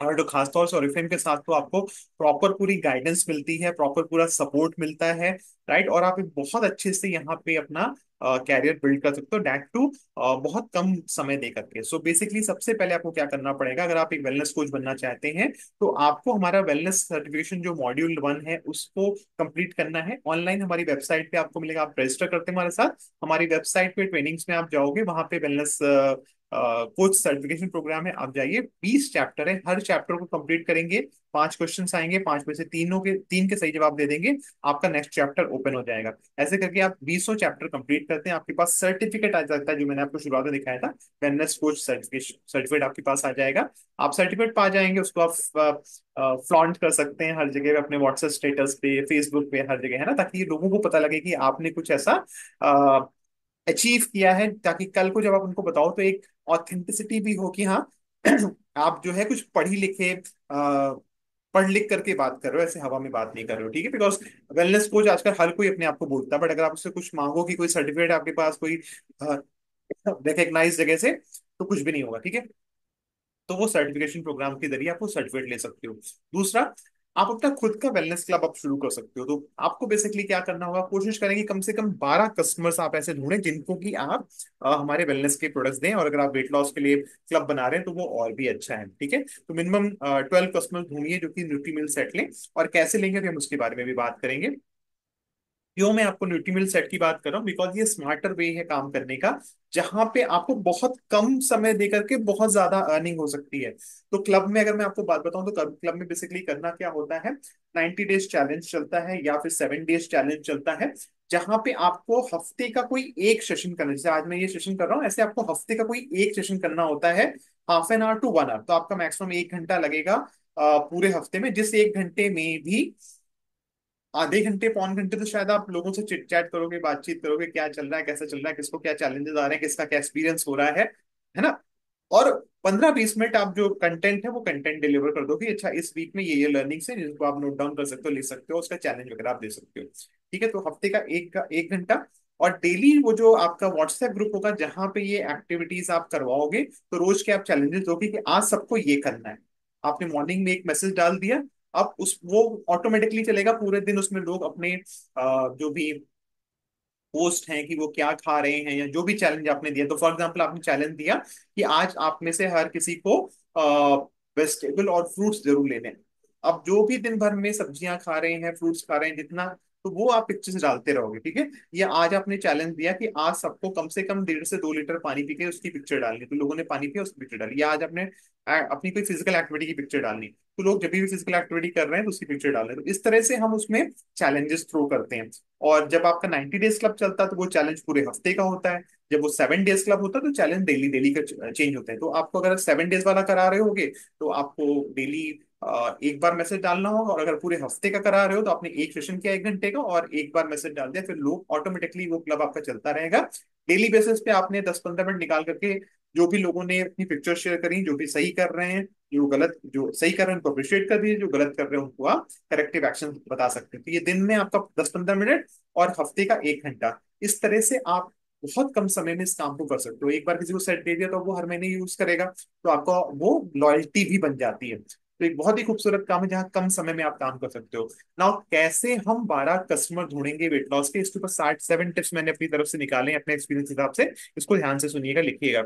और जो खासतौर से ओरिफिन के साथ तो आपको प्रॉपर पूरी गाइडेंस मिलती है प्रॉपर पूरा सपोर्ट मिलता है राइट और आप बहुत अच्छे से यहाँ पे अपना कैरियर बिल्ड कर सकते हो। डैट टू बहुत कम समय दे करके। सो बेसिकली सबसे पहले आपको क्या करना पड़ेगा? अगर आप एक वेलनेस कोच बनना चाहते हैं तो आपको हमारा वेलनेस सर्टिफिकेशन जो मॉड्यूल वन है, उसको कंप्लीट करना है। ऑनलाइन हमारी वेबसाइट पे आपको मिलेगा। आप रजिस्टर करते हैं हमारे साथ। हमारी वेबसाइट पे ट्रेनिंग्स में आप जाओगे, वहाँ पे वेलनेस कोच सर्टिफिकेशन प्रोग्राम है, आप जाइए, बीस चैप्टर है, हर चैप्टर को कंप्लीट करेंगे, पाँच क्वेश्चन आएँगे, पाँच में से तीनों के, तीन के सही जवाब दे देंगे, आपका नेक्स्ट चैप्टर ओपन हो जाएगा। ऐसे करके आप बीसों चैप्टर कंप्लीट करते हैं, आपके पास सर्टिफिकेट आ जाता है, जो मैंने आपको शुरुआत में दिखाया था वेलनेस कोच सर्टिफिकेशन सर्टिफिकेट आपके पास आ जाएगा। आप सर्टिफिकेट पा जाएँगे, उसको आप फ्लॉन्ट कर सकते हैं, हर जगह पे अपने व्हाट्सएप स्टेटस पे फेसबुक पे, हर जगह, है ना? ताकि लोगों को पता लगे कि आपने कुछ ऐसा अचीव किया है ताकि कल को जब आप उनको बताओ तो एक ऑथेंटिसिटी भी हो कि हाँ आप जो है कुछ पढ़ी लिखे पढ़ लिख करके बात कर रहे हो, ऐसे हवा में बात नहीं कर रहे हो, ठीक है? बिकॉज़ वेलनेस कोच आजकल हर कोई अपने आप को बोलता है बट अगर आप उससे कुछ मांगो कि कोई सर्टिफिकेट आपके पास, कोई रिकग्नाइज जगह से तो कुछ भी नहीं होगा, ठीक है? तो वो सर्टिफिकेशन प्रोग्राम के ज़रिए आप वो सर्टिफिकेट ले सकते हो। दूसरा आप अपना खुद का वेलनेस क्लब आप शुरू कर सकते हो। तो आपको बेसिकली क्या करना होगा कोशिश करेंगे कम से कम बारह कस्टमर्स आप ऐसे ढूंढें जिनको कि आप आ, हमारे वेलनेस के प्रोडक्ट्स दें और अगर आप वेट लॉस के लिए क्लब बना रहे हैं तो वो और भी अच्छा है ठीक है? तो मिनिमम ट्वेल्व कस्टमर्स ढूंढिए जो कि न्यूट्री मिल सेट लें और कैसे लेंगे तो हम उसके बारे में भी बात करेंगे। क्यों मैं आपको न्यूट्रीमिल सेट की बात कर रहा हूँ? बिकॉज़ ये स्मार्टर वे है काम करने का, जहाँ पे आपको बहुत कम समय दे करके बहुत ज़्यादा अर्निंग हो सकती है। तो क्लब में अगर मैं आपको बात बताऊँ तो क्लब में बेसिकली करना क्या होता है? नाइन्टी डेज़ चैलेंज चलता है या फिर सेवन डेज़ चैलेंज चलता है, जहाँ पे आपको हफ़्ते का कोई एक सेशन करना जैसे आज मैं ये सेशन कर रहा हूँ, ऐसे आपको हफ़्ते का कोई एक सेशन करना होता है half an hour to one hour तो आपका मैक्सिमम एक घंटा लगेगा पूरे हफ़्ते में, जिस एक घंटे में भी आधे घंटे, पौन घंटे तो शायद आप लोगों से चिट चैट करोगे, बातचीत करोगे, क्या चल रहा है, कैसा चल रहा है, किसको क्या चैलेंजेस आ रहे हैं, किसका क्या एक्सपीरियंस हो रहा है है ना? और पंद्रह बीस मिनट आप जो कंटेंट है, वो कंटेंट डिलीवर कर दो अच्छा इस वीक में ये ये लर्निंग्स है जिसको आप नोट डाउन कर सकते हो लिख सकते हो, उसका चैलेंज वगैरह आप दे सकते हो। ठीक है तो हफ़्ते का एक का, एक घंटा। और डेली वो जो आपका व्हाट्सएप ग्रुप होगा, जहाँ पे ये एक्टिविटीज़ आप करवाओगे तो रोज के आप चैलेंजेस दोगे कि आज सबको ये करना है। आपने मॉर्निंग में एक मैसेज डाल दिया अब उस, वो ऑटोमेटिकली चलेगा, पूरे दिन उसमें लोग अपने जो भी पोस्ट हैं कि वो क्या खा रहे हैं या जो भी चैलेंज आपने दिया। तो फॉर एग्ज़ाम्पल आपने चैलेंज दिया कि आज आप में से हर किसी को वेजिटेबल और फ्रूट्स ज़रूर लेने अब जो भी दिन भर में सब्ज़ियाँ खा रहे हैं फ्रूट्स खा रहे हैं, जितना तो वो आप पिक्चर्स डालते रहोगे, ठीक है? या आज आपने चैलेंज दिया कि आज सबको कम से कम डेढ़ से दो लीटर पानी पी के उसकी पिक्चर डालनी। तो लोगों ने पानी पिया, उसकी पिक्चर डाली। या आज आपने अपनी कोई फ़िज़िकल एक्टिविटी की पिक्चर डालनी। तो लोग जब भी फ़िज़िकल एक्टिविटी कर रहे हैं तो उसकी पिक्चर डाल रहे हैं। तो इस तरह से हम उसमें चैलेंजेस थ्रो करते हैं। और जब आपका नाइन्टी डेज़ क्लब चलता है तो वो चैलेंज पूरे हफ़्ते का होता है। जब वो सेवन डेज़ क्लब होता है तो चैलेंज डेली डेली का चेंज होता है। तो आपको अगर सेवन डेज़ वाला करा रहे होगे तो आपको डेली एक बार मैसेज डालना होगा और अगर पूरे हफ़्ते का करा रहे हो तो आपने एक सेशन किया एक घंटे का और एक बार मैसेज डाल दिया, फिर लोग ऑटोमेटिकली वो क्लब आपका चलता रहेगा। डेली बेसिस पे आपने दस पंद्रह मिनट निकाल करके जो भी लोगों ने अपनी पिक्चर शेयर करी, जो भी सही कर रहे हैं, जो गलत, जो सही कर रहे हैं, उनको अप्रिशिएट कर दीजिए जो गलत कर रहे हैं, उनको आप करेक्टिव एक्शन बता सकते हैं। तो ये दिन में आपका दस पंद्रह मिनट और हफ़्ते का एक घंटा। इस तरह से आप बहुत कम समय में इस काम को कर सकते हो। एक बार किसी को सेट दे दिया तो वो हर महीने यूज़ करेगा तो आपका वो लॉयल्टी भी बन जाती है। तो एक बहुत ही खूबसूरत काम है जहाँ कम समय में आप काम कर सकते हो। नाउ कैसे हम बारह कस्टमर ढूंढेंगे वेट लॉस के? इसके ऊपर साठ सेवन टिप्स मैंने अपनी तरफ़ से निकाले अपने एक्सपीरियंस हिसाब से। इसको ध्यान से सुनिएगा लिखिएगा।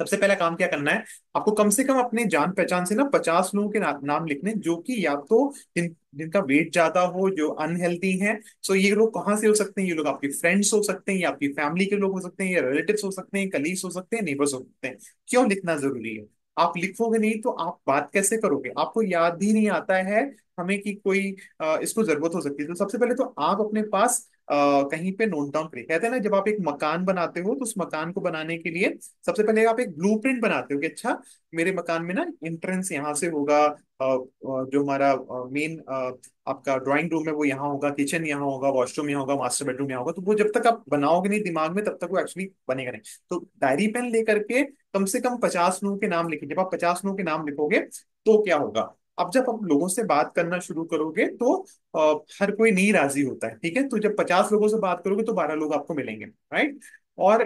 सबसे पहला काम क्या करना है? आपको कम से कम अपने जान पहचान से ना पचास लोगों के ना, नाम लिखने जो कि या तो जिन जिनका वेट ज़्यादा हो जो अनहेल्दी हैं सो ये लोग कहाँ से हो सकते हैं? ये लोग आपके फ्रेंड्स हो सकते हैं या आपकी फैमिली के लोग हो सकते हैं या रिलेटिव्स हो सकते हैं कलीग्स हो सकते हैं नेबर्स हो सकते हैं। क्यों लिखना ज़रूरी है? आप लिखोगे नहीं तो आप बात कैसे करोगे? आपको याद ही नहीं आता है हमें कि कोई अ, इसको ज़रूरत हो सकती है। तो सबसे पहले तो आप अपने पास अ, कहीं पे नोट डाउन करिए। कहते हैं ना जब आप एक मकान बनाते हो तो उस मकान को बनाने के लिए सबसे पहले आप एक ब्लूप्रिंट बनाते हो कि अच्छा मेरे मकान में ना एंट्रेंस यहाँ से होगा जो हमारा मेन आपका ड्राइंग रूम है वो यहाँ होगा किचन यहाँ होगा वॉशरूम यहाँ होगा मास्टर बेडरूम यहाँ होगा। तो वो जब तक आप बनाओगे नहीं दिमाग में तब तक वो एक्चुअली बनेगा नहीं। तो डायरी पेन लेकर के कम से कम पचास लोगों के नाम लिखे जब आप पचास लोगों के नाम लिखोगे तो क्या होगा? अब जब आप लोगों से बात करना शुरू करोगे तो आ, हर कोई नहीं राज़ी होता है ठीक है? तो जब पचास लोगों से बात करोगे तो बारह लोग आपको मिलेंगे राइट और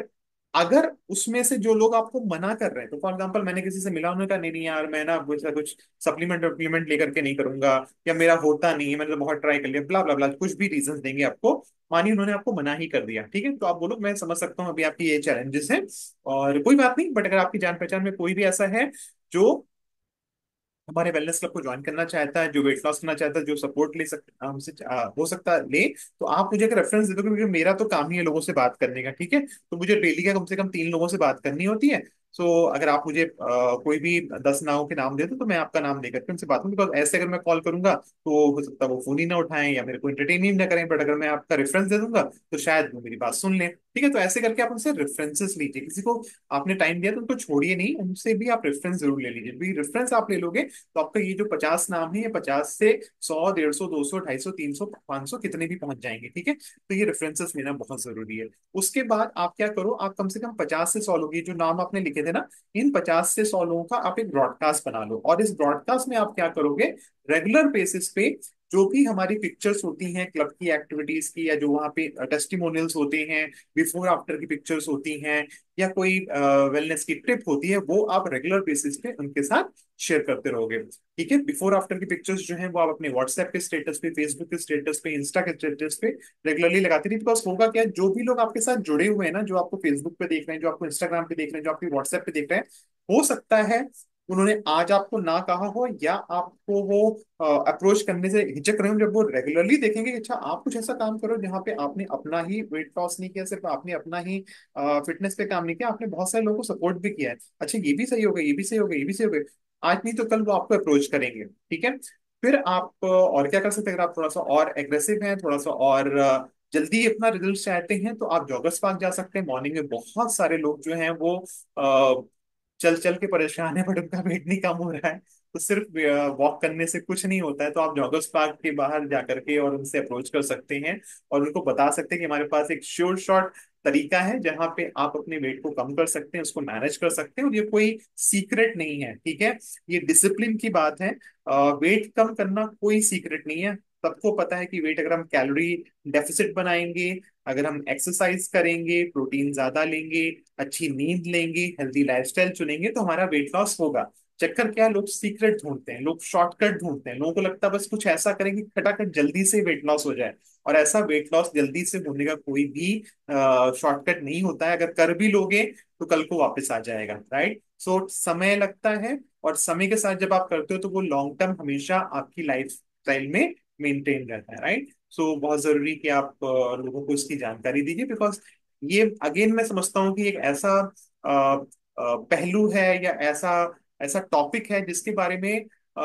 अगर उसमें से जो लोग आपको मना कर रहे हैं तो फॉर एग्ज़ाम्पल मैंने किसी से मिला, उन्होंने कहा, नहीं नहीं यार, मैं ना कुछ कुछ सप्लीमेंट वप्लीमेंट लेकर के नहीं करूँगा, या मेरा होता नहीं है, मैंने तो बहुत ट्राई कर लिया ब्ला ब्ला ब्ला कुछ भी रीजन देंगे आपको, मानिए उन्होंने आपको मना ही कर दिया, ठीक है? तो आप बोलो, मैं समझ सकता हूँ अभी आपकी ये चैलेंजेस हैं, और कोई बात नहीं बट अगर आपकी जान पहचान में कोई भी ऐसा है, जो हमारे वेलनेस क्लब को ज्वाइन करना चाहता है, जो वेट लॉस करना चाहता है, जो सपोर्ट ले सकता हमसे हो सकता है ले तो आप मुझे अगर रेफरेंस दे दो, क्योंकि मेरा तो काम ही है लोगों से बात करने का, ठीक है? तो मुझे डेली का कम से कम तीन लोगों से बात करनी होती है सो अगर आप मुझे आ, कोई भी दस नामों के नाम दे दो तो मैं आपका नाम लेकर के उनसे बात करूँ बिकॉज़ ऐसे अगर मैं कॉल करूँगा तो हो सकता है वो फ़ोन ही ना उठाएँ या मेरे को एंटरटेन ही ना करें बट अगर मैं आपका रेफरेंस दे दूँगा तो शायद वो मेरी बात सुन लें। ठीक है? तो ऐसे करके आप उनसे रेफरेंसेस लीजिए। किसी को आपने टाइम दिया तो उनको छोड़िए नहीं उनसे भी आप रेफरेंस ज़रूर ले लीजिए। भी रेफरेंस आप ले लोगे तो आपका ये जो पचास नाम है ये पचास से सौ डेढ़ सौ दो सौ ढाई सौ तीन सौ पाँच सौ कितने भी पहुँच जाएँगे। ठीक है? तो ये रेफरेंसेस लेना बहुत ज़रूरी है। उसके बाद आप क्या करो आप कम से कम पचास से सौ लोग जो नाम आपने लिखे थे ना इन पचास से सौ लोगों का आप एक ब्रॉडकास्ट बना लो। और इस ब्रॉडकास्ट में आप क्या करोगे? रेगुलर बेसिस पे जो भी हमारी पिक्चर्स होती हैं क्लब की एक्टिविटीज़ की, या जो वहाँ पे टेस्टिमोनियल्स होते हैं बिफोर आफ्टर की पिक्चर्स होती हैं, या कोई वेलनेस की ट्रिप होती है, वो आप रेगुलर बेसिस पे उनके साथ शेयर करते रहोगे। ठीक है? बिफोर आफ्टर की पिक्चर्स जो है, वो आप अपने व्हाट्सएप के स्टेटस पे फेसबुक के स्टेटस पे इंस्टा के स्टेटस पे रेगुलरली लगाते रहिए बिकॉज़ होगा क्या, जो भी लोग आपके साथ जुड़े हुए हैं ना, जो आपको फेसबुक पे देख रहे हैं, जो आपको इंस्टाग्राम पे देख रहे हैं, जो आपकी व्हाट्सएप पे देख रहे हैं, हो सकता है उन्होंने आज आपको ना कहा हो या आपको वो अप्रोच करने से हिचक रहे हो जब वो रेगुलरली देखेंगे अच्छा आप कुछ ऐसा काम करो जहाँ पे आपने अपना ही वेट लॉस नहीं किया, सिर्फ़ आपने अपना ही फिटनेस पे काम नहीं किया, आपने बहुत सारे लोगों को सपोर्ट भी किया है। अच्छा ये भी सही हो गया, ये भी सही हो गया, ये भी सही हो गया। आज नहीं तो कल वो आपको अप्रोच करेंगे, ठीक है? फिर आप और क्या कर सकते हैं? अगर आप थोड़ा सा और एग्रेसिव हैं, थोड़ा सा और जल्दी अपना रिज़ल्ट चाहते हैं तो आप जॉगर्स पार्क जा सकते हैं। मॉर्निंग में बहुत सारे लोग जो हैं वो चल चल के परेशान है, बट उनका वेट नहीं कम हो रहा है। तो सिर्फ़ वॉक करने से कुछ नहीं होता है तो आप जॉगर्स पार्क के बाहर जा करके और उनसे अप्रोच कर सकते हैं और उनको बता सकते हैं कि हमारे पास एक श्योर शॉट तरीका है, जहाँ पे आप अपने वेट को कम कर सकते हैं, उसको मैनेज कर सकते हैं और ये कोई सीक्रेट नहीं है, ठीक है? ये डिसिप्लिन की बात है। वेट कम करना कोई सीक्रेट नहीं है। सबको पता है कि वेट अगर हम कैलोरी डेफिसिट बनाएँगे अगर हम एक्सरसाइज करेंगे प्रोटीन ज़्यादा लेंगे अच्छी नींद लेंगे हेल्दी लाइफस्टाइल चुनेंगे तो हमारा वेट लॉस होगा। चक्कर क्या है? लोग सीक्रेट ढूंढते हैं लोग शॉर्टकट ढूंढते हैं। लोगों को लगता है बस कुछ ऐसा करेंगे खटाखट जल्दी से वेट लॉस हो जाए। और ऐसा वेट लॉस जल्दी से होने का कोई भी शॉर्टकट नहीं होता है। अगर कर भी लोगे तो कल को वापस आ जाएगा राइट सो so, समय लगता है और समय के साथ जब आप करते हो तो वो लॉन्ग टर्म हमेशा आपकी लाइफ स्टाइल में मेंटेन रहता है राइट सो so, बहुत ज़रूरी कि आप लोगों को इसकी जानकारी दीजिए बिकॉज़ ये अगेन मैं समझता हूँ कि एक ऐसा आ, पहलू है या ऐसा ऐसा टॉपिक है जिसके बारे में आ,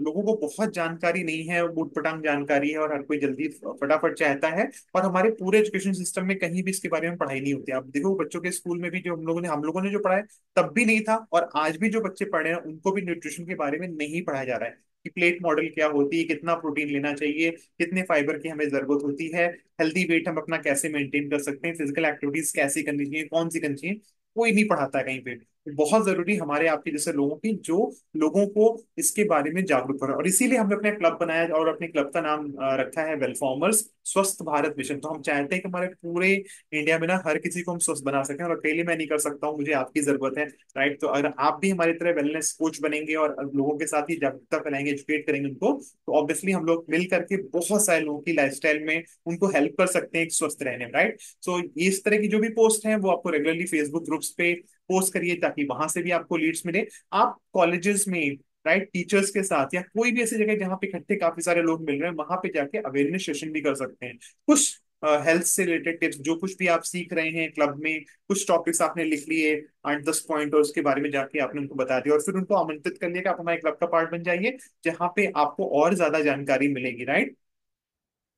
लोगों को बहुत जानकारी नहीं है बूट पटांग जानकारी है और हर कोई जल्दी फटाफट चाहता है और हमारे पूरे एजुकेशन सिस्टम में कहीं भी इसके बारे में पढ़ाई नहीं होती। आप देखो बच्चों के स्कूल में भी जो हम लोगों ने हम लोगों ने जो पढ़ा है तब भी नहीं था और आज भी जो बच्चे पढ़े हैं उनको भी न्यूट्रिशन के बारे में नहीं पढ़ाया जा रहा है। कि प्लेट मॉडल क्या होती है, कितना प्रोटीन लेना चाहिए, कितने फाइबर की हमें ज़रूरत होती है हेल्दी वेट हम अपना कैसे मेंटेन कर सकते हैं फ़िज़िकल एक्टिविटीज़ कैसे करनी चाहिए, कौन सी करनी चाहिए, कोई नहीं पढ़ाता कहीं पे। बहुत ज़रूरी हमारे आपके जैसे लोगों की, जो लोगों को इसके बारे में जागरूक करें और इसीलिए हमने अपने क्लब बनाया और अपने क्लब का नाम रखा है वेलफॉर्मर्स स्वस्थ भारत मिशन। तो हम चाहते हैं कि हमारे पूरे इंडिया में ना हर किसी को हम स्वस्थ बना सकें और अकेले मैं नहीं कर सकता हूँ, मुझे आपकी ज़रूरत है राइट तो अगर आप भी हमारी तरह वेलनेस कोच बनेंगे और लोगों के साथ ही जागरूकता फैलाएँगे एजुकेट करेंगे उनको तो ऑब्वियसली हम लोग मिल करके बहुत सारे लोगों की लाइफ में उनको हेल्प कर सकते हैं स्वस्थ रहने में राइट सो इस तरह की जो भी पोस्ट है, वो आपको रेगुलरली फेसबुक ग्रुप्स पे पोस्ट करिए ताकि वहाँ से भी आपको लीड्स मिले। आप कॉलेजेस में राइट टीचर्स के साथ या कोई भी ऐसी जगह जहाँ पे इकट्ठे काफ़ी सारे लोग मिल रहे हैं, वहाँ पे जाके अवेयरनेस सेशन भी कर सकते हैं। कुछ हेल्थ से रिलेटेड टिप्स जो कुछ भी आप सीख रहे हैं क्लब में, कुछ टॉपिक्स आपने लिख लिए आठ दस पॉइंट और उसके बारे में जाके आपने उनको बता दिया और फिर उनको आमंत्रित कर लिया कि आप हमारे क्लब का पार्ट बन जाइए, जहाँ पे आपको और ज़्यादा जानकारी मिलेगी राइट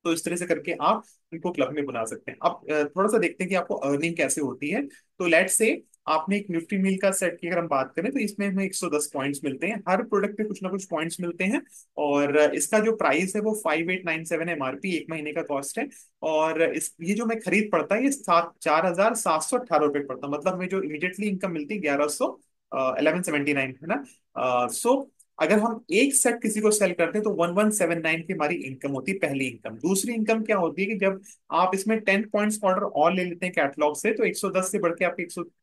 तो इस तरह से करके आप उनको क्लब में बुला सकते हैं। अब थोड़ा सा देखते हैं कि आपको अर्निंग कैसे होती है। तो लेट से आपने एक निफ्टी मील का सेट की अगर हम बात करें तो इसमें हमें 110 पॉइंट्स मिलते हैं। हर प्रोडक्ट पे कुछ ना कुछ पॉइंट्स मिलते हैं और इसका जो प्राइस है वो five eight nine seven MRP एक महीने का कॉस्ट है और इस ये जो मैं खरीद पड़ता है ये सात चार हज़ार सात सौ अट्ठारह रुपए पड़ता है। मतलब हमें जो इमीडिएटली इनकम मिलती है ग्यारह सौ इलेवन सेवेंटी नाइन है ना? सो uh, so, अगर हम एक सेट किसी को सेल करते हैं तो वन वन सेवन नाइन की हमारी इनकम होती है पहली इनकम दूसरी इनकम क्या होती है कि जब आप इसमें टेन पॉइंट्स ऑर्डर और ले लेते हैं कैटलॉग से तो 110 से बढ़ के आपके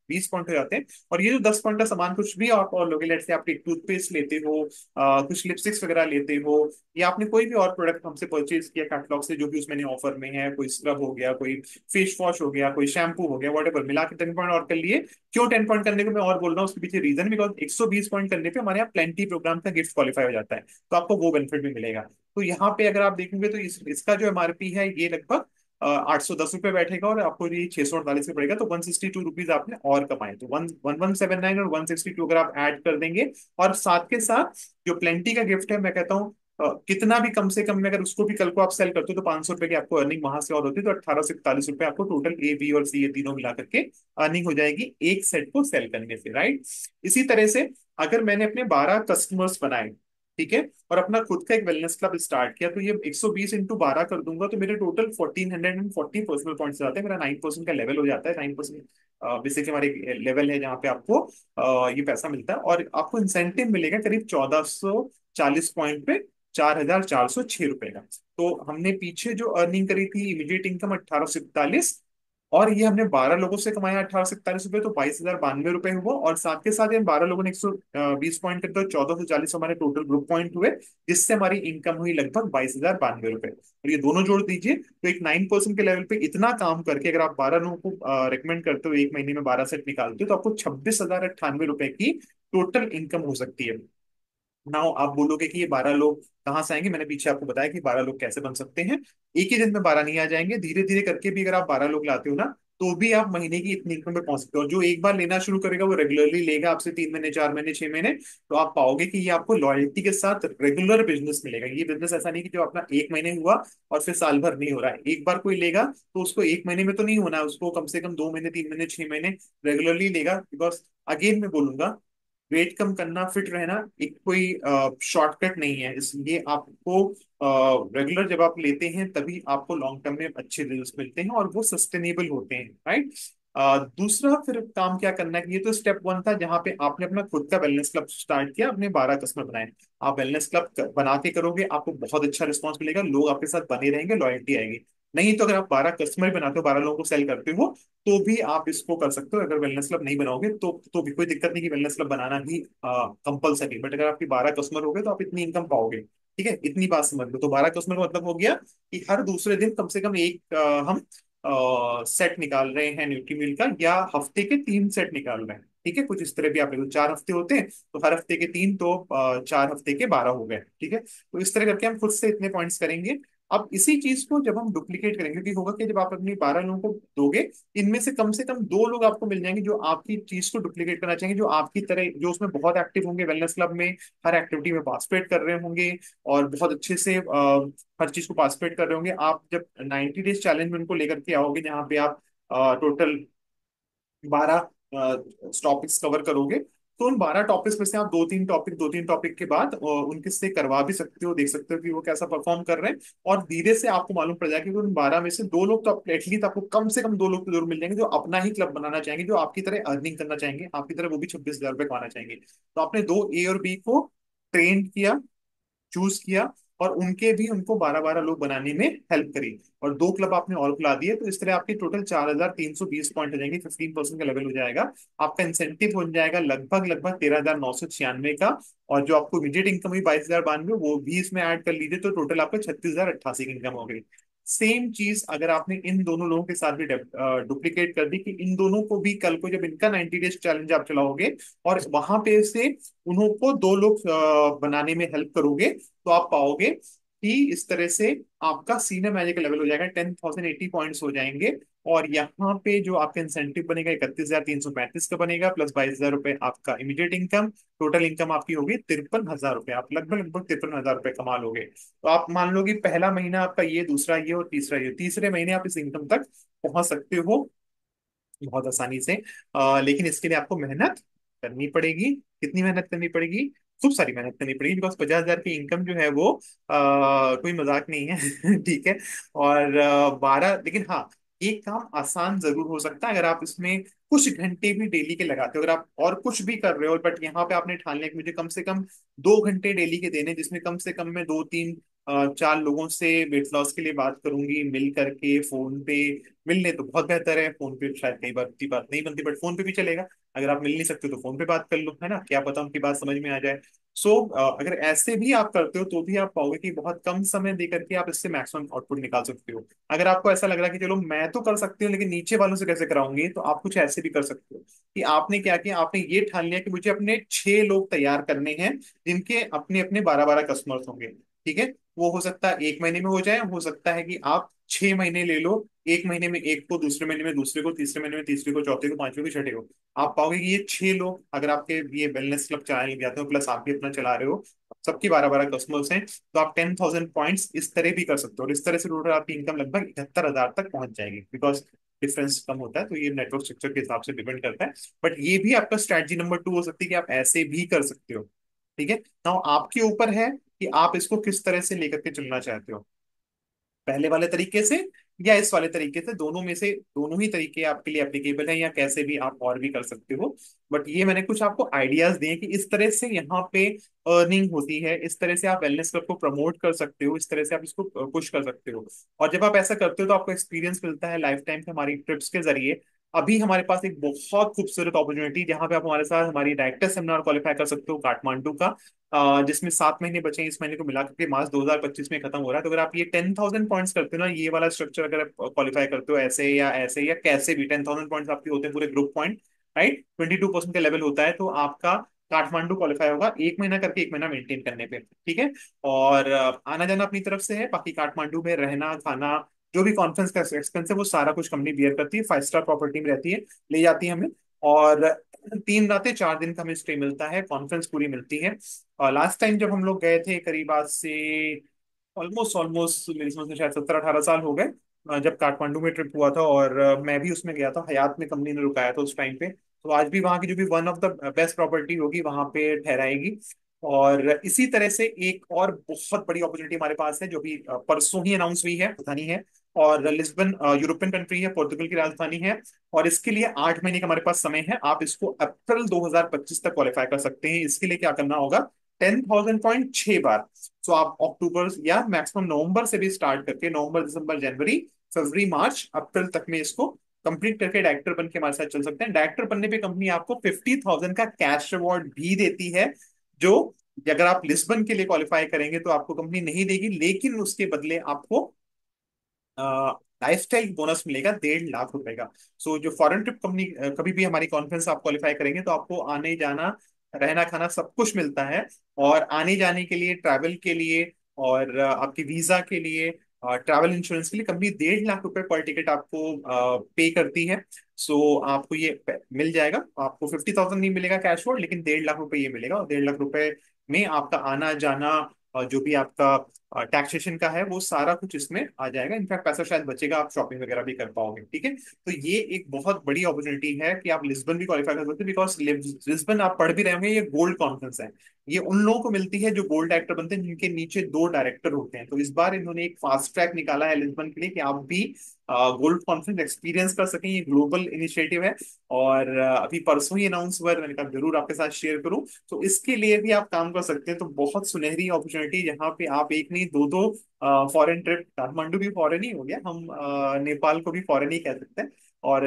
120 पॉइंट हो जाते हैं। और ये जो 10 पॉइंट का सामान कुछ भी आप और लोगे लेट से आप टूथपेस्ट लेते हो आ, कुछ लिपस्टिक्स वगैरह लेते हो या आपने कोई भी और प्रोडक्ट हमसे परचेज किया कैटलॉग से जो भी उसमें ऑफ़र में है कोई स्क्रब हो गया कोई फेस वॉश हो गया कोई शैम्पू हो गया वट मिला के टेन पॉइंट और कर लिए। क्यों टेन पॉइंट करने को मैं और बोल रहा हूँ उसके पीछे रीजन बिकॉज़ एक सौ बीस पॉइंट करने पे हमारे यहाँ प्लेंटी प्रोग्राम का गिफ्ट क्वालिफाई हो जाता है। तो आपको वो बेनिफिट भी मिलेगा। तो यहाँ पे अगर आप देखेंगे तो इस, इसका जो एमआरपी है ये लगभग आठ सौ दस रुपये बैठेगा और आपको ये छह सौ अड़तालीस में पड़ेगा तो वन सिक्सटी टू रुपीज़ आपने और कमाए। तो one one one seven nine और वन सिक्सटी टू अगर आप ऐड कर देंगे, और साथ के साथ जो प्लेंटी का गिफ्ट है, मैं कहता हूँ कितना भी कम से कम में अगर उसको भी कल को आप सेल करते हो तो पाँच सौ रुपए की आपको अर्निंग वहाँ से और होती है तो अट्ठारह से इकतालीस रुपए आपको टोटल ए बी और सी ये तीनों मिला करके अर्निंग हो जाएगी एक सेट को सेल करने से राइट इसी तरह से अगर मैंने अपने बारह कस्टमर्स बनाए ठीक है? और अपना खुद का एक वेलनेस क्लब स्टार्ट किया तो ये 120 बीस इंटू बारह कर दूँगा तो मेरे total fourteen hundred and forty personal points आते हैं। मेरा नाइन परसेंट का लेवल हो जाता है। नाइन परसेंट बेसिकली हमारे लेवल है जहाँ पे आपको ये पैसा मिलता है। और आपको इंसेंटिव मिलेगा करीब चौदह पॉइंट पे चार हज़ार चार सौ छह रुपए का। तो हमने पीछे जो अर्निंग करी थी इमीडिएट इनकम अट्ठारह सौ इकतालीस और ये हमने बारह लोगों से कमाया अठारह सौ इकतालीस रुपए तो बाईस हज़ार बानवे रुपए हुआ। और साथ के साथ ये बारह लोगों ने एक सौ बीस पॉइंट करते तो चौदह सौ चालीस हमारे टोटल ग्रुप पॉइंट हुए, जिससे हमारी इनकम हुई लगभग बाईस हज़ार बानवे रुपए। और ये दोनों जोड़ दीजिए तो एक नाइन परसेंट के लेवल पे इतना काम करके अगर आप बारह लोगों को रिकमेंड करते हो, एक महीने में बारह सेट निकालते हो तो आपको छब्बीस हज़ार अट्ठानवे रुपए की टोटल इनकम हो सकती है। नाउ आप बोलोगे कि ये बारह लोग कहाँ से आएँगे? मैंने पीछे आपको बताया कि बारह लोग कैसे बन सकते हैं। एक ही दिन में बारह नहीं आ जाएँगे। धीरे धीरे करके भी अगर आप बारह लोग लाते हो ना तो भी आप महीने की इतनी इनकम में पहुँच सकते हो। और जो एक बार लेना शुरू करेगा, वो रेगुलरली लेगा आपसे तीन महीने, चार महीने, छह महीने। तो आप पाओगे कि ये आपको लॉयल्टी के साथ रेगुलर बिज़नेस मिलेगा। ये बिज़नेस ऐसा नहीं कि जो अपना एक महीने हुआ और फिर साल भर नहीं हो रहा है। एक बार कोई लेगा तो उसको एक महीने में तो नहीं होना है। उसको कम से कम दो महीने, तीन महीने, छह महीने रेगुलरली लेगा। बिकॉज़ अगेन मैं बोलूँगा वेट कम करना, फिट रहना एक कोई शॉर्टकट नहीं है। इसलिए आपको रेगुलर जब आप लेते हैं तभी आपको लॉन्ग टर्म में अच्छे रिज़ल्ट मिलते हैं और वो सस्टेनेबल होते हैं राइट दूसरा फिर काम क्या करना है ये तो स्टेप वन था जहाँ पे आपने अपना खुद का वेलनेस क्लब स्टार्ट किया अपने बारह कस्टमर बनाए। आप वेलनेस क्लब बना के करोगे, आपको बहुत अच्छा रिस्पॉन्स मिलेगा, लोग आपके साथ बने रहेंगे लॉयल्टी आएगी। नहीं तो अगर आप बारह कस्टमर बनाते हो बारह लोगों को सेल करते हो तो भी आप इसको कर सकते हो। अगर वेलनेस क्लब नहीं बनाओगे तो तो भी कोई दिक्कत नहीं कि वेलनेस क्लब बनाना भी कंपलसरी बट अगर आपकी बारह कस्टमर हो गए तो आप इतनी इनकम पाओगे। ठीक है? इतनी बात समझ लो। तो बारह कस्टमर का मतलब हो गया कि हर दूसरे दिन कम से कम एक अ, हम आ, सेट निकाल रहे हैं न्यूट्री मिल का या हफ़्ते के तीन सेट निकाल रहे हैं। ठीक है? कुछ इस तरह भी आप देखो चार हफ़्ते होते हैं तो हर हफ़्ते के तीन तो चार हफ़्ते के बारह हो गए। ठीक है? तो इस तरह करके हम खुद से इतने पॉइंट्स करेंगे। अब इसी चीज़ को जब हम डुप्लीकेट करेंगे क्योंकि होगा कि जब आप अपनी बारह लोगों को दोगे इनमें से कम से कम दो लोग आपको मिल जाएँगे जो आपकी चीज़ को डुप्लीकेट करना चाहेंगे जो आपकी तरह जो उसमें बहुत एक्टिव होंगे वेलनेस क्लब में हर एक्टिविटी में पार्टिसिपेट कर रहे होंगे और बहुत अच्छे से अ, हर चीज़ को पार्टिसिपेट कर रहे होंगे। आप जब नाइन्टी डेज़ चैलेंज में उनको लेकर के आओगे जहाँ पे आप टोटल बारह टॉपिक्स कवर करोगे तो उन बारह टॉपिक्स में से आप दो तीन टॉपिक दो तीन टॉपिक के बाद उनके से करवा भी सकते हो, देख सकते हो कि वो कैसा परफॉर्म कर रहे हैं। और धीरे से आपको मालूम पड़ जाएगा कि उन बारह में से दो लोग तो एटलीस्ट आपको कम से कम दो लोग तो ज़रूर मिल जाएँगे जो अपना ही क्लब बनाना चाहेंगे, जो आपकी तरह अर्निंग करना चाहेंगे, आपकी तरह वो भी छब्बीस हज़ार रुपये कमाना चाहेंगे। तो आपने दो ए और बी को ट्रेन किया चूज़ किया और उनके भी उनको बारह बारह लोग बनाने में हेल्प करी। और दो क्लब आपने और खुला दिए तो इस तरह आपके टोटल चार हज़ार तीन सौ बीस पॉइंट हो जाएँगे फिफ्टीन परसेंट का लेवल हो जाएगा। आपका इंसेंटिव हो जाएगा लगभग लगभग तेरह हज़ार नौ सौ छियानवे का। और जो आपको इमीडिएट इनकम हुई बाईस हज़ार बानवे, वो भी इसमें ऐड कर लीजिए तो टोटल आपका छत्तीस हज़ार अट्ठासी की इनकम हो गई। सेम चीज़ अगर आपने इन दोनों लोगों के साथ भी डुप्लीकेट कर दी कि इन दोनों को भी कल को जब इनका 90 डेज़ चैलेंज आप चलाओगे और वहाँ पे से उन्हों को दो लोग बनाने में हेल्प करोगे तो आप पाओगे कि इस तरह से आपका सीनियर मैजिक लेवल हो जाएगा, टेन थाउज़ेंड एटी पॉइंट हो जाएँगे। और यहाँ पे जो आपका इंसेंटिव बनेगा इकतीस हज़ार तीन सौ पैंतीस का बनेगा प्लस बाईस हज़ार रुपए आपका इमीडिएट इनकम टोटल इनकम आपकी होगी तिरपन हज़ार रुपए। आप लगभग लगभग तिरपन हज़ार रुपए कमा लोगे। तो आप मान लो कि पहला महीना आपका ये दूसरा ये और तीसरा ये तीसरे महीने आप इस इनकम तक पहुँच सकते हो बहुत आसानी से। अ, लेकिन इसके लिए आपको मेहनत करनी पड़ेगी। कितनी मेहनत करनी पड़ेगी? खूब सारी मेहनत करनी पड़ेगी बिकॉज़ पचास हज़ार की इनकम जो है वो आ, कोई मज़ाक नहीं है ठीक है? और बारह लेकिन हाँ ये काम आसान ज़रूर हो सकता है, अगर आप इसमें कुछ घंटे भी डेली के लगाते हो, अगर आप और कुछ भी कर रहे हो, बट यहाँ पे आपने ठान लिया कि मुझे कम से कम दो घंटे डेली के देने जिसमें कम से कम मैं दो तीन चार लोगों से वेट लॉस के लिए बात करूँगी, मिल करके, फ़ोन पे मिलने तो बहुत बेहतर है, फ़ोन पे शायद कई बार की बात नहीं बनती, बट फ़ोन पे भी चलेगा। अगर आप मिल नहीं सकते तो फ़ोन पे बात कर लो, है ना? क्या पता उनकी बात समझ में आ जाए। सो अगर ऐसे भी आप करते हो तो भी आप पाओगे कि बहुत कम समय देकर के आप इससे मैक्सिमम आउटपुट निकाल सकते हो। अगर आपको ऐसा लग रहा है कि चलो मैं तो कर सकती हूँ, लेकिन नीचे वालों से कैसे कराऊँगी तो आप कुछ ऐसे भी कर सकते हो। कि आपने क्या किया, आपने ये ठान लिया कि मुझे अपने छह लोग तैयार करने हैं, जिनके अपने अपने बारह बारह कस्टमर्स होंगे, ठीक है? वो हो सकता है एक महीने में हो जाए, हो सकता है कि आप छह महीने ले लो, एक महीने में एक को, दूसरे महीने में दूसरे को, तीसरे महीने में तीसरे को, चौथे को, पांचवे को, छठे को। आप पाओगे कि ये छह लोग, अगर आपके ये वेलनेस क्लब चलाने जाते हो प्लस आप भी अपना चला रहे हो, सबके बारह बारह कस्टमर्स हैं तो आप टेन थाउज़ेंड पॉइंट्स इस तरह भी कर सकते हो और इस तरह से टोटल आपकी इनकम लगभग इकहत्तर हज़ार तक पहुँच जाएगी बिकॉज़ डिफरेंस कम होता है तो ये नेटवर्क स्ट्रक्चर के हिसाब से डिपेंड करता है। बट ये भी आपका स्ट्रैटेजी नंबर टू हो सकती है कि आप ऐसे भी कर सकते हो, ठीक है? ना आपके ऊपर है कि आप इसको किस तरह से लेकर के चलना चाहते हो? पहले वाले तरीके से या इस वाले तरीके से? दोनों में से, दोनों ही तरीके आपके लिए एप्लीकेबल है या कैसे भी आप और भी कर सकते हो। बट ये मैंने कुछ आपको आइडियाज़ दिए कि इस तरह से यहाँ पे अर्निंग होती है, इस तरह से आप वेलनेस क्लब को प्रमोट कर सकते हो, इस तरह से आप इसको पुश कर सकते हो। और जब आप ऐसा करते हो तो आपको एक्सपीरियंस मिलता है लाइफ टाइम हमारी ट्रिप्स के ज़रिए। अभी हमारे पास एक बहुत खूबसूरत अपॉर्चुनिटी जहाँ पे आप हमारे साथ हमारी डायरेक्टर सेमिनार क्वालिफाई कर सकते हो काठमांडू का। जिसमें सात महीने बचे हैं, इस महीने को मिला करके मार्च 2025 में खत्म हो रहा है। तो अगर आप ये टेन थाउज़ेंड पॉइंट्स करते हो ना, ये वाला स्ट्रक्चर अगर आप क्वालिफाई करते हो ऐसे या ऐसे या कैसे भी टेन थाउज़ेंड पॉइंट्स आपके होते हैं पूरे group point right twenty two percent का लेवल होता है तो आपका काठमांडू क्वालिफाई होगा एक महीना करके एक महीना मेंटेन करने पे, ठीक है? और आना जाना अपनी तरफ़ से है, बाकी काठमांडू में रहना, खाना जो भी कॉन्फ्रेंस का एक्सपेंस है, वो सारा कुछ कंपनी बियर करती है फाइव स्टार प्रॉपर्टी में रहती है, ले जाती है हमें। और तीन रातें, चार दिन का हमें स्टे मिलता है कॉन्फ्रेंस पूरी मिलती है। और लास्ट टाइम जब हम लोग गए थे, करीब आज से ऑलमोस्ट ऑलमोस्ट मेरी समझ में शायद सत्तर, अठारह साल हो गए जब काठमांडू में ट्रिप हुआ था। और मैं भी उसमें गया था, हयात में कंपनी ने रुकाया था उस टाइम पे। तो आज भी वहाँ की जो भी one of the best property होगी, वहाँ पे ठहराएगी। और इसी तरह से एक और बहुत बड़ी अपॉर्चुनिटी हमारे पास है, जो भी परसों ही अनाउंस हुई है, पता नहीं है। और लिस्बन यूरोपियन कंट्री है पोर्तुगल की राजधानी है, और इसके लिए आठ महीने का हमारे पास समय है। आप इसको अप्रैल 2025 तक क्वालिफाई कर सकते हैं। इसके लिए क्या करना होगा? टेन थाउज़ेंड पॉइंट छह बार। सो आप अक्टूबर या मैक्सिमम नवंबर से भी स्टार्ट करके नवंबर दिसंबर जनवरी फरवरी मार्च अप्रैल तक में इसको कंप्लीट करके डायरेक्टर बन के हमारे साथ चल सकते हैं। डायरेक्टर बनने पे कंपनी आपको फिफ्टी थाउज़ेंड का कैश रिवॉर्ड भी देती है, जो अगर आप लिस्बन के लिए क्वालिफाई करेंगे तो आपको कंपनी नहीं देगी, लेकिन उसके बदले आपको लाइफ स्टाइल बोनस मिलेगा, डेढ़ लाख रुपए का। सो जो फॉरेन ट्रिप कंपनी कभी भी हमारी कॉन्फ्रेंस आप क्वालिफाई करेंगे तो आपको आने जाना, रहना खाना सब कुछ मिलता है। और आने जाने के लिए ट्रैवल के लिए और आपकी वीज़ा के लिए ट्रैवल इंश्योरेंस के लिए कंपनी डेढ़ लाख रुपए पर टिकट आपको पे करती है। सो आपको ये मिल जाएगा। आपको फिफ्टी थाउज़ेंड नहीं मिलेगा कैश फॉर लेकिन डेढ़ लाख रुपए ये मिलेगा। और डेढ़ लाख रुपए में आपका आना जाना जो भी आपका टैक्सेशन का है, वो सारा कुछ इसमें आ जाएगा। इनफैक्ट पैसा शायद बचेगा, आप शॉपिंग वगैरह भी कर पाओगे, ठीक है? तो ये एक बहुत बड़ी अपॉर्चुनिटी है कि आप लिस्बन भी क्वालिफाई कर सकते हो बिकॉज़ लिस्बन आप पढ़ भी रहे होंगे, ये गोल्ड कॉन्फ्रेंस है। ये उन लोगों को मिलती है जो गोल्ड डायरेक्टर बनते हैं जिनके नीचे दो डायरेक्टर होते हैं। तो इस बार इन्होंने एक फास्ट ट्रैक निकाला है लिस्बन के लिए कि आप भी गोल्ड कॉन्फ्रेंस एक्सपीरियंस कर सकें ये ग्लोबल इनिशिएटिव है। और अभी परसों ही अनाउंस हुआ है, मैंने कहा ज़रूर आपके साथ शेयर करूँ। तो इसके लिए भी आप काम कर सकते हैं। तो बहुत सुनहरी अपॉर्चुनिटी जहाँ पे आप एक नहीं दो दो फॉरेन ट्रिप काठमांडू भी फॉरेन ही हो गया। हम नेपाल को भी फॉरेन ही कह सकते हैं। और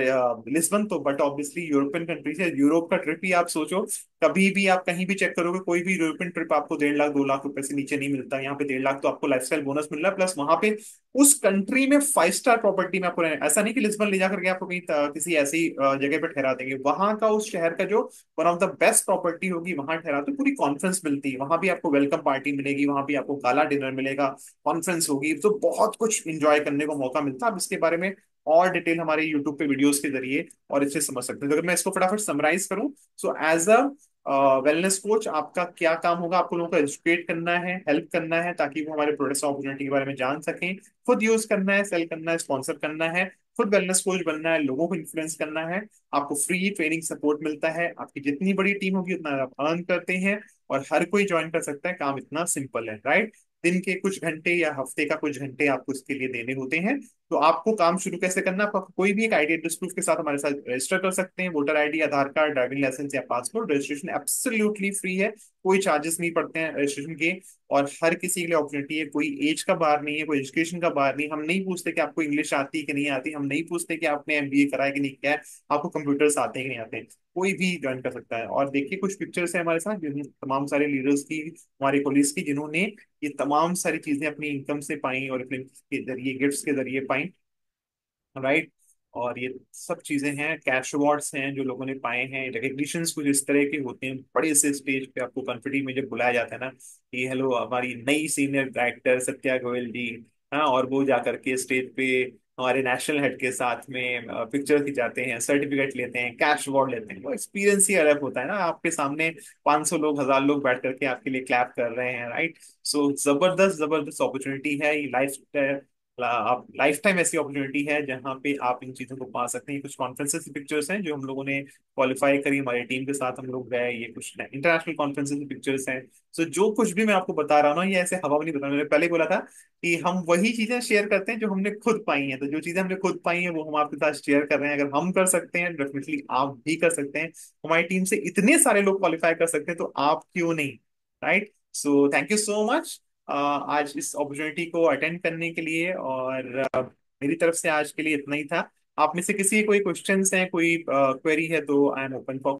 लिस्बन तो बट ऑब्वियसली यूरोपियन कंट्री है। यूरोप का ट्रिप ही आप सोचो, कभी भी आप कहीं भी चेक करोगे, कोई भी यूरोपियन ट्रिप आपको डेढ़ लाख, दो लाख रुपए से नीचे नहीं मिलता। यहाँ पे डेढ़ लाख तो आपको लाइफस्टाइल बोनस मिल रहा है। प्लस वहाँ पे उस कंट्री में फाइव स्टार प्रॉपर्टी में आपको ऐसा नहीं कि लिस्बन ले जाकर के आपको कहीं किसी ऐसी जगह पे ठहरा देंगे। वहाँ का उस शहर का जो one of the best property होगी, वहाँ ठहरा तो पूरी कॉन्फ्रेंस मिलती है। वहाँ भी आपको वेलकम पार्टी मिलेगी, वहाँ भी आपको गाला डिनर मिलेगा कॉन्फ्रेंस होगी। तो बहुत कुछ इंजॉय करने को मौका मिलता है। आप इसके बारे में और डिटेल हमारे यूट्यूब पे वीडियोस के ज़रिए और इससे समझ सकते हैं। तो अगर मैं इसको फटाफट समराइज करूँ so as a wellness coach आपका क्या काम होगा? आपको लोगों को एजुकेट करना है हेल्प करना है, ताकि वो हमारे प्रोडक्ट्स अपॉर्चुनिटी के बारे में जान सकें। खुद यूज़ करना है सेल करना है स्पॉन्सर करना है। खुद वेलनेस कोच बनना है, लोगों को इन्फ्लुएंस करना है। आपको फ्री ट्रेनिंग सपोर्ट मिलता है। आपकी जितनी बड़ी टीम होगी, उतना आप अर्न करते हैं और हर कोई ज्वाइन कर सकता है। काम इतना सिंपल है राइट दिन के कुछ घंटे या हफ़्ते का कुछ घंटे आपको इसके लिए देने होते हैं। तो आपको काम शुरू कैसे करना आप कोई भी एक आईडी एड्रेस प्रूफ के साथ हमारे साथ रजिस्टर कर सकते हैं। Voter ID, Aadhaar card, driving licence या पासपोर्ट। रजिस्ट्रेशन एब्सोल्युटली फ्री है। कोई चार्जेस नहीं पड़ते हैं रजिस्ट्रेशन के, और हर किसी के लिए अपॉर्चुनिटी है। कोई एज का बार नहीं है, कोई एजुकेशन का बार नहीं हम नहीं पूछते कि आपको इंग्लिश आती है कि नहीं आती। हम नहीं पूछते कि आपने एमबीए करा है कि नहीं किया है। आपको कंप्यूटर्स आते हैं कि नहीं आते कोई भी ज्वाइन कर सकता है। और देखिए, कुछ पिक्चर्स है हमारे साथ तमाम सारे लीडर्स की, हमारे पुलिस की, जिन्होंने ये तमाम सारी चीज़ें अपनी इनकम से पाई और फ़िल्म के ज़रिए गिफ्ट्स के ज़रिए पाई। राइट और ये सब चीज़ें हैं कैश अवार्ड्स हैं जो लोगों ने पाए हैं रिकग्निशंस कुछ इस तरह के होते हैं, बड़े से स्टेज पे आपको कॉन्फिडेंस में जब बुलाया जाता है ना कि, हेलो, हमारी नई सीनियर डायरेक्टर सत्या गोयल जी हाँ और वो जा करके स्टेज पे हमारे नेशनल हेड के साथ में पिक्चर खिंचाते हैं सर्टिफिकेट लेते हैं कैश अवार्ड लेते हैं। वो एक्सपीरियंस ही अलग होता है ना, आपके सामने 500 लोग, हज़ार लोग बैठ करके आपके लिए क्लैप कर रहे हैं राइट सो ज़बरदस्त ज़बरदस्त अपॉर्चुनिटी है, ये लाइफ आप लाइफ टाइम ऐसी अपॉर्चुनिटी है जहाँ पे आप इन चीज़ों को पा सकते हैं। कुछ कॉन्फ्रेंसेस पिक्चर्स हैं जो हम लोगों ने क्वालिफाई करी, हमारी टीम के साथ हम लोग गए, ये कुछ इंटरनेशनल कॉन्फ्रेंसेस पिक्चर्स हैं। सो जो कुछ भी मैं आपको बता रहा हूँ ये ऐसे हवा में नहीं बता रहा मैंने पहले बोला था कि हम वही चीज़ें शेयर करते हैं जो हमने खुद पाई हैं। तो जो चीज़ें हमने खुद पाई हैं वो हम आपके साथ शेयर कर रहे हैं। अगर हम कर सकते हैं डेफिनेटली आप भी कर सकते हैं। हमारी टीम से इतने सारे लोग क्वालिफाई कर सकते हैं तो आप क्यों नहीं? Right so thank you so much आज इस अपॉर्चुनिटी को अटेंड करने के लिए और मेरी तरफ़ से आज के लिए इतना ही था। आप में से किसी कोई क्वेश्चन है, कोई क्वेरी है तो आई एम ओपन फॉर